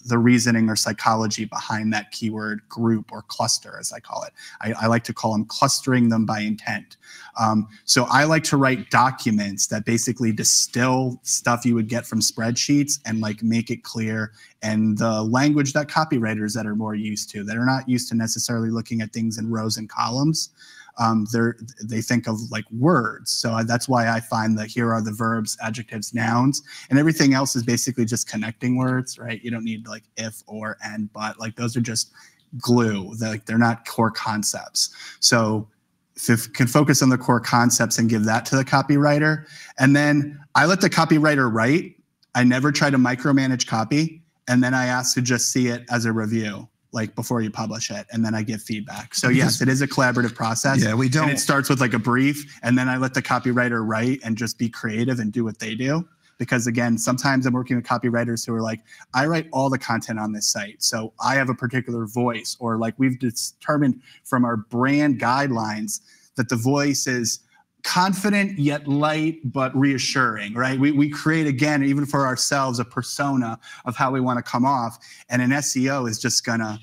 the reasoning or psychology behind that keyword group or cluster, as I call it. I, I like to call them clustering them by intent. Um, so I like to write documents that basically distill stuff you would get from spreadsheets and like make it clear and the language that copywriters that are more used to that are not used to necessarily looking at things in rows and columns um, they think of like words. So that's why I find that here are the verbs, adjectives, nouns, and everything else is basically just connecting words, right? You don't need like if, or, and, but. Like those are just glue. They're, like they're not core concepts. So if can focus on the core concepts and give that to the copywriter, and then I let the copywriter write. I never try to micromanage copy, and then I ask to just see it as a review like before you publish it and then I give feedback. So yes, it is a collaborative process. Yeah, we don't. And it starts with like a brief and then I let the copywriter write and just be creative and do what they do. Because again, sometimes I'm working with copywriters who are like, I write all the content on this site. So I have a particular voice, or like we've determined from our brand guidelines that the voice is confident yet light but reassuring right? We, we create again even for ourselves a persona of how we want to come off and an seo is just gonna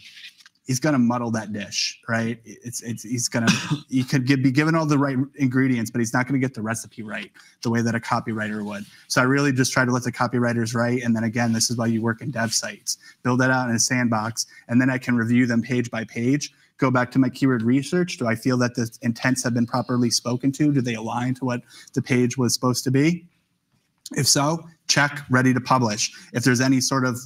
he's gonna muddle that dish right? It's it's he's gonna he could give, be given all the right ingredients but he's not gonna get the recipe right the way that a copywriter would. So i really just try to let the copywriters write and then again this is why you work in dev sites. Build that out in a sandbox and then i can review them page by page go back to my keyword research. Do I feel that the intents have been properly spoken to? Do they align to what the page was supposed to be? If so, check, ready to publish. If there's any sort of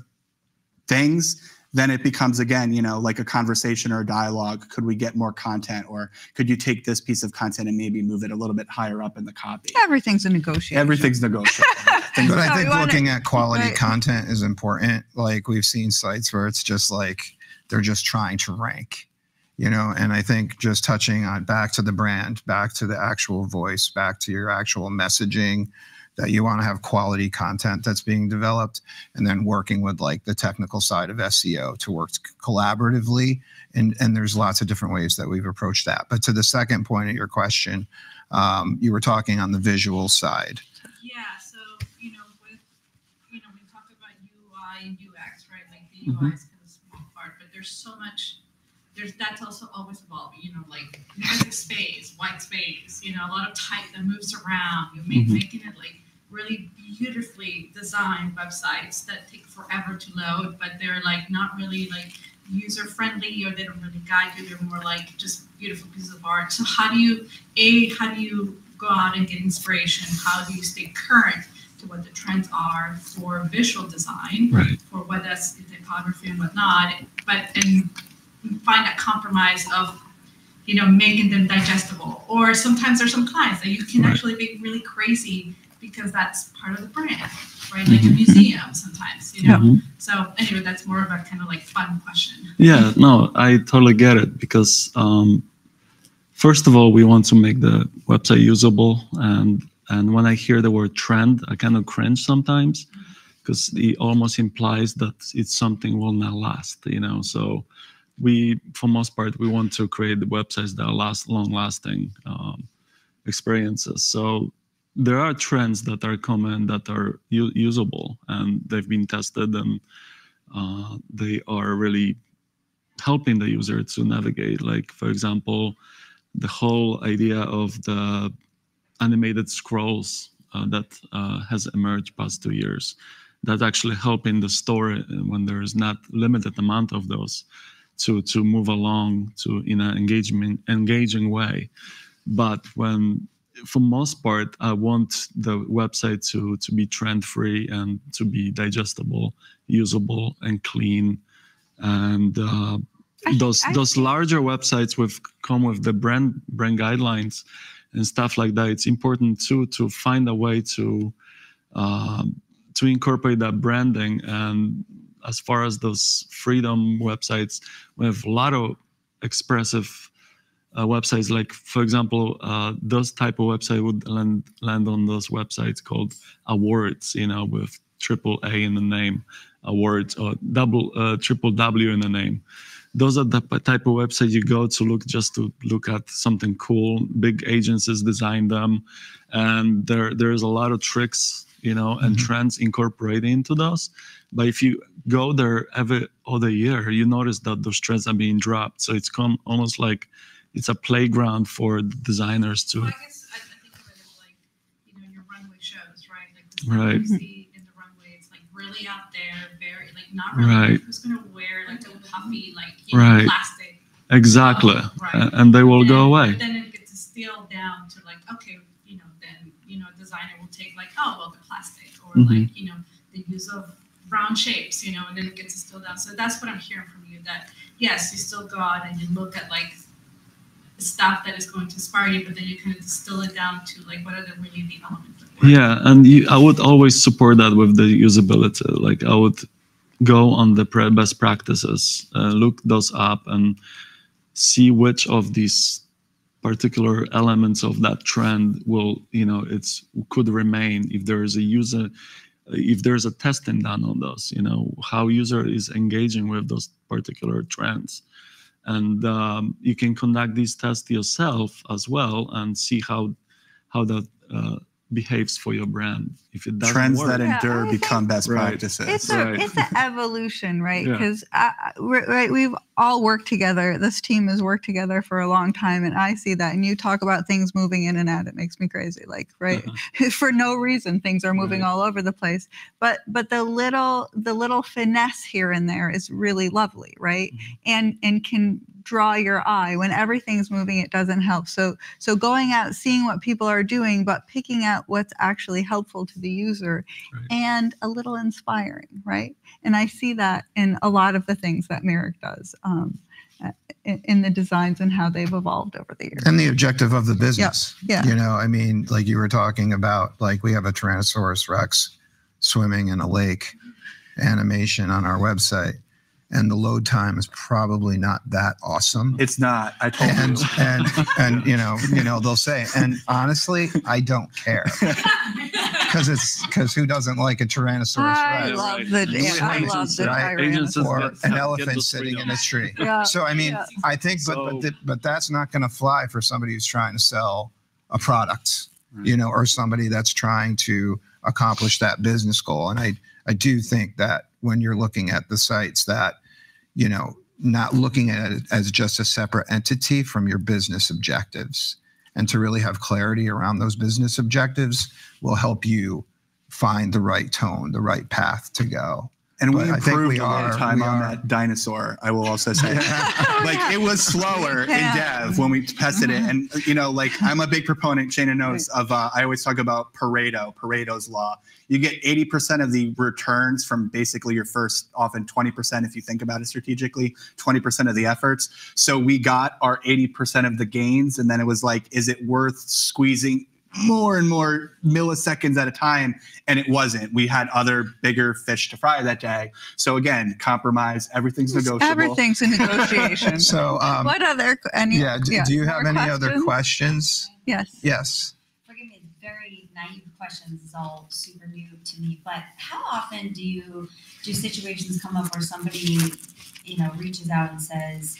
things, then it becomes again, you know, like a conversation or a dialogue. Could we get more content, or could you take this piece of content and maybe move it a little bit higher up in the copy? Everything's a negotiation. Everything's negotiable. Things But like- I think wanna- looking at quality right. content is important. Like we've seen sites where it's just like they're just trying to rank, you know. And I think just touching on back to the brand, back to the actual voice, back to your actual messaging, that you want to have quality content that's being developed, and then working with like the technical side of SEO to work collaboratively. And and there's lots of different ways that we've approached that. But to the second point of your question, um, you were talking on the visual side. Yeah, so, you know, with, you know, we talk about UI and UX, right? Like the. UI is kind of a small part, but there's so much, there's that's also always evolving. You know, like negative space, white space. You know, a lot of type that moves around. You make Mhm. making it like really beautifully designed websites that take forever to load, but they're like not really like user friendly or they don't really guide you. They're more like just beautiful pieces of art. So how do you a how do you go out and get inspiration? How do you stay current to what the trends are for visual design? Right. for what that's typography and whatnot, but and find that compromise of you know making them digestible. Or sometimes there's some clients that you can Right. actually make really crazy because that's part of the brand, right? Like a Mhm. museum sometimes, you know. Mhm. So anyway, that's more of a kind of like fun question. Yeah, no, I totally get it because um, first of all, we want to make the website usable, and and when I hear the word trend, I kind of cringe sometimes because it almost implies that it's something will not last, you know. So we, for most part, we want to create the websites that last, long-lasting um, experiences. So there are trends that are common that are usable and they've been tested and uh, they are really helping the user to navigate. Like, for example, the whole idea of the animated scrolls uh, that uh, has emerged past two years. that actually help in the store uh, when there is not limited amount of those to to move along to in an engagement engaging way. But when for most part, I want the website to to be trend free and to be digestible, usable, and clean. And uh, I- those I those larger websites with come with the brand brand guidelines and stuff like that. It's important too to find a way to um, to incorporate that branding. And as far as those freedom websites, we have a lot of expressive uh, websites. Like for example, uh, those type of website would land land on those websites called Awwwards. You know, with triple A in the name, Awwwards or double uh, triple W in the name those are the type of website you go to look just to look at something cool big agencies design them and there there's a lot of tricks you know and Mhm. trends incorporated into those but if you go there every other year you notice that those trends are being dropped so it's come almost like it's a playground for designers to Well, I guess I, think of it as like, you know, your runway shows, right? Like Right. you see in the runway, it's like really out there, very like not really Right. who's gonna wear like a puffy like you know, Right. plastic. exactly right. And they will go away But then it gets distilled down to like, okay, you know, then you know, a designer will take like, oh well, the plastic or Mhm. like you know, the use of round shapes, you know, and then it gets distilled down. So that's what I'm hearing from you. That yes, you still go out and you look at like stuff that is going to inspire you, but then you kind of distill it down to like what are the really the elements. Yeah, and you, I would always support that with the usability. Like I would go on the pre- best practices, uh, look those up, and see which of these particular elements of that trend will, you know, it's could remain if there is a user, if there's a testing done on those, you know, how user is engaging with those particular trends. And um, you can conduct these tests yourself as well and see how how that uh, behaves for your brand. If it doesn't Trends work, that endure I become best Right. practices. it's a Right. it's an evolution right Yeah. because right we've all worked together this team has worked together for a long time and i see that and you talk about things moving in and out it makes me crazy like right for no reason things are moving Right. all over the place but but the little the little finesse here and there is really lovely right Mhm. and and can draw your eye when everything's moving it doesn't help so so going out seeing what people are doing but picking out what's actually helpful to the user Right. and a little inspiring right and i see that in a lot of the things that merrick does um, uh, in, in the designs and how they've evolved over the years and the objective of the business. yeah. You know, I mean, like you were talking about, like we have a Tyrannosaurus Rex swimming in a lake animation on our website, and the load time is probably not that awesome. It's not. I told And you. and and you know, you know, they'll say, and honestly, I don't care because it's because who doesn't like a Tyrannosaurus I Rex? love the And I love the right? Agencies Tyrannosaurus. or an elephant sitting in a tree. Yeah, So I mean, yeah. I think, but So- but th- but that's not going to fly for somebody who's trying to sell a product, Right. you know, or somebody that's trying to accomplish that business goal. And I I do think that when you're looking at the sites that, you know, not looking at it as just a separate entity from your business objectives. And to really have clarity around those business objectives will help you find the right tone, the right path to go. And we But I improved we a lot are- of time on that dinosaur. I will also say, like it was slower in dev when we tested it, Mhm. and you know, like I'm a big proponent. Shana knows of. Uh, I always talk about Pareto, Pareto's law. You get 80% of the returns from basically your first, often 20% if you think about it strategically, 20% of the efforts. So we got our 80% of the gains, and then it was like, is it worth squeezing? More and more milliseconds at a time and it wasn't we had other bigger fish to fry that day so again compromise everything's negotiable Everything's a negotiation. So, um, what other? Any, yeah, do, do you have more any other questions? questions? Yes. Yes. forgive me, very naive questions. This is all super new to me. But how often do you do situations come up where somebody, you know, reaches out and says,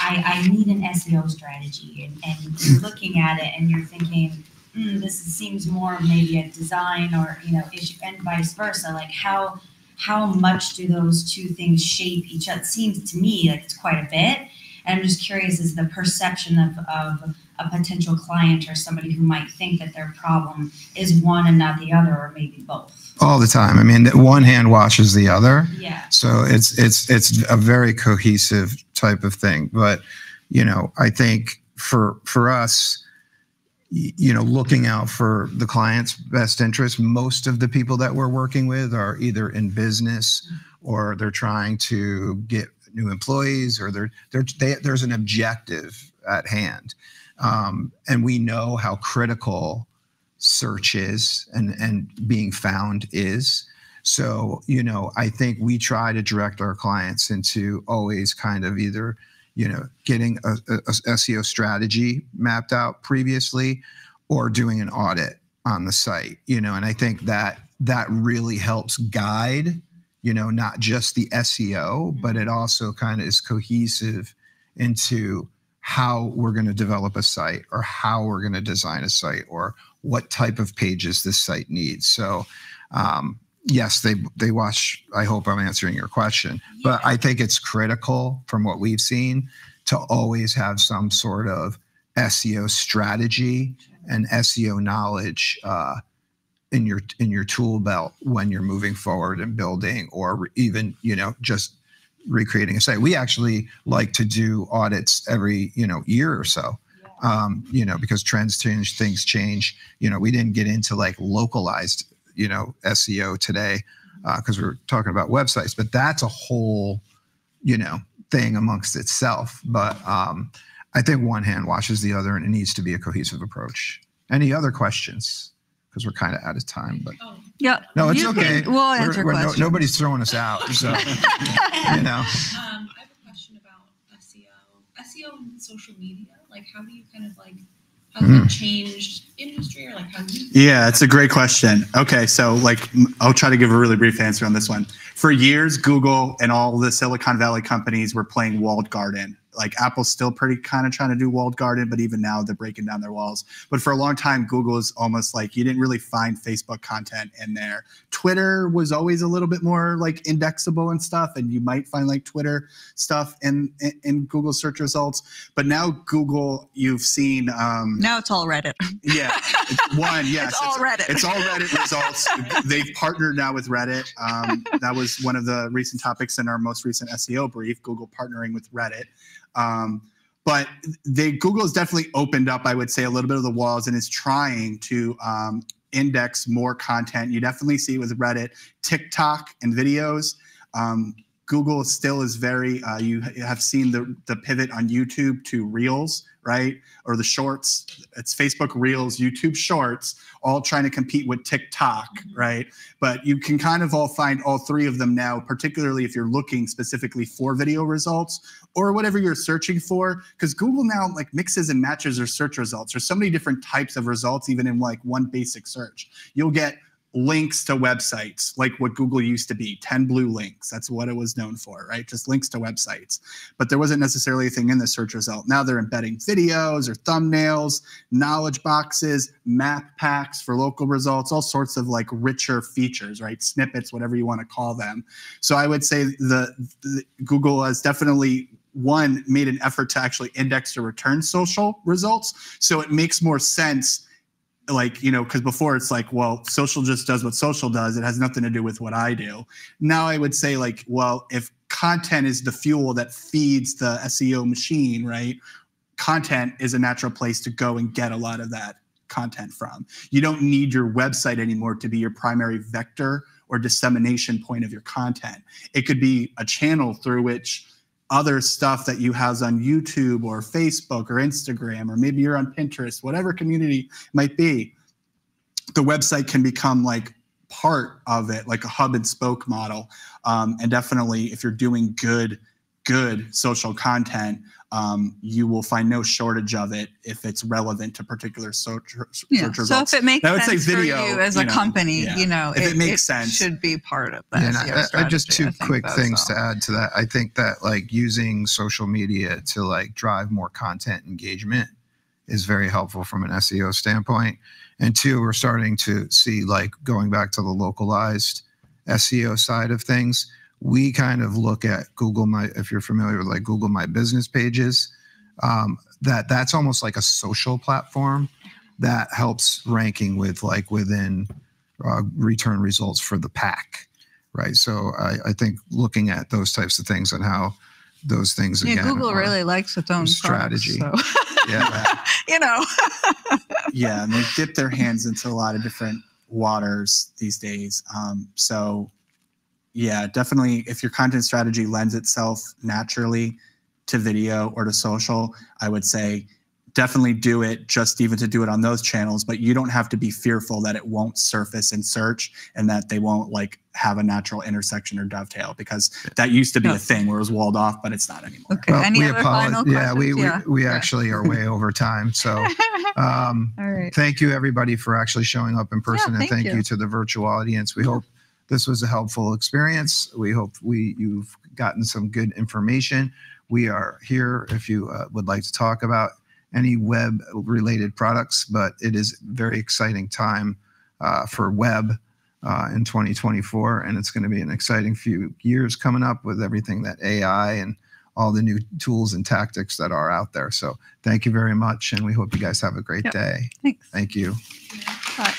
"I, I need an SEO strategy," and, and you're looking at it and you're thinking, mm, "This seems more maybe a design or you know issue," and vice versa. Like how how much do those two things shape each other? It seems to me like it's quite a bit. And I'm just curious, is the perception of, of a potential client or somebody who might think that their problem is one and not the other, or maybe both. All the time. I mean, one hand washes the other. Yeah. So it's it's it's a very cohesive type of thing. But you know, I think for for us, you know, looking out for the client's best interest, most of the people that we're working with are either in business or they're trying to get new employees or they're, they're they, there's an objective at hand. Um, and we know how critical search is and, and being found is. So, you know, I think we try to direct our clients into always kind of either, you know, getting a, a, a SEO strategy mapped out previously or doing an audit on the site, you know, and I think that that really helps guide, you know, not just the SEO, but it also kind of is cohesive into how we're going to develop a site or how we're going to design a site or what type of pages this site needs. So, um, yes, they they watch. I hope I'm answering your question, but I think it's critical from what we've seen to always have some sort of SEO strategy and SEO knowledge uh, in your in your tool belt when you're moving forward and building, or even you know just recreating a site. We actually like to do audits every you know year or so um, you know, because trends change, things change. You know, we didn't get into like localized, you know, SEO today because we're talking about websites, but that's a whole, you know, thing amongst itself. But um, I think one hand washes the other, and it needs to be a cohesive approach. Any other questions? Because we're kind of out of time, but Oh, Yeah. no, it's You okay. can- we'll answer We're- we're no- nobody's throwing us out, so you know. Um, I have a question about SEO. SEO and social media. Like, how do you kind of like, how has Mm. it changed industry or like how you? Yeah, it's a great question. Okay, so like i'll try to give a really brief answer on this one. For years, Google and all the Silicon Valley companies were playing walled garden. Like Apple's still pretty kind of trying to do walled garden, but even now they're breaking down their walls. But for a long time, Google is almost like you didn't really find Facebook content in there. Twitter was always a little bit more like indexable and stuff, and you might find like Twitter stuff in in, in Google search results. But now Google, you've seen um, Now it's all Reddit. yeah, it's one. Yes, it's all Reddit. it's all Reddit results. They've partnered now with Reddit. Um, that was one of the recent topics in our most recent SEO brief. Google partnering with Reddit. Um, but they Google has definitely opened up, I would say, a little bit of the walls and is trying to um, index more content. You definitely see with Reddit, TikTok, and videos. Um, Google still is very. Uh, you have seen the the pivot on YouTube to Reels, right, or the Shorts. It's Facebook Reels, YouTube Shorts, all trying to compete with TikTok, right? But you can kind of all find all three of them now, particularly if you're looking specifically for video results or whatever you're searching for, because Google now like mixes and matches your search results. There's so many different types of results, even in like one basic search. You'll get links to websites, like what Google used to be 10 blue links. That's what it was known for, right? Just links to websites. But there wasn't necessarily a thing in the search result. Now they're embedding videos or thumbnails, knowledge boxes, map packs for local results, all sorts of like richer features, right? Snippets, whatever you want to call them. So I would say the, the Google has definitely one made an effort to actually index to return social results. So it makes more sense like you know because before it's like well social just does what social does. It has nothing to do with what i do. Now i would say like well if content is the fuel that feeds the seo machine right content is a natural place to go and get a lot of that content from. You don't need your website anymore to be your primary vector or dissemination point of your content. It could be a channel through which other stuff that you house on YouTube or Facebook or Instagram, or maybe you're on Pinterest, whatever community might be, the website can become like part of it, like a hub and spoke model. Um, and definitely, if you're doing good, good social content, um, you will find no shortage of it if it's relevant to particular search, search results. So if it makes I would say sense video, for you as you a know, company, yeah. you know, If it makes sense. should be part of that. Yeah, and I, I, just two quick things to to add to that. I think that like using social media to like drive more content engagement is very helpful from an SEO standpoint. And two, we're starting to see like going back to the localized SEO side of things. We kind of look at Google My, if you're familiar with like Google My Business pages, um, that that's almost like a social platform that helps ranking with like within uh, return results for the pack, right? So I, I think looking at those types of things and how those things Yeah, again. Google really likes its own strategy. products, so. yeah, you know. yeah, and they dip their hands into a lot of different waters these days. Um, so, yeah, definitely, if your content strategy lends itself naturally to video or to social, I would say definitely do it just even to do it on those channels. But you don't have to be fearful that it won't surface in search and that they won't like have a natural intersection or dovetail because that used to be Yeah. a thing where it was walled off, but it's not anymore. Okay. Any other final apolo- Yeah, we, questions? we, Yeah. we Yeah. actually are way over time. So, um, All right. thank you everybody for actually showing up in person and thank thank you. you. to the virtual audience we hope this was a helpful experience we hope we you've gotten some good information we are here if you uh, would like to talk about any web related products but it is a very exciting time uh, for web uh, in 2024 and it's going to be an exciting few years coming up with everything that ai and all the new tools and tactics that are out there so thank you very much and we hope you guys have a great Yep. day Thanks. Thank you. Bye.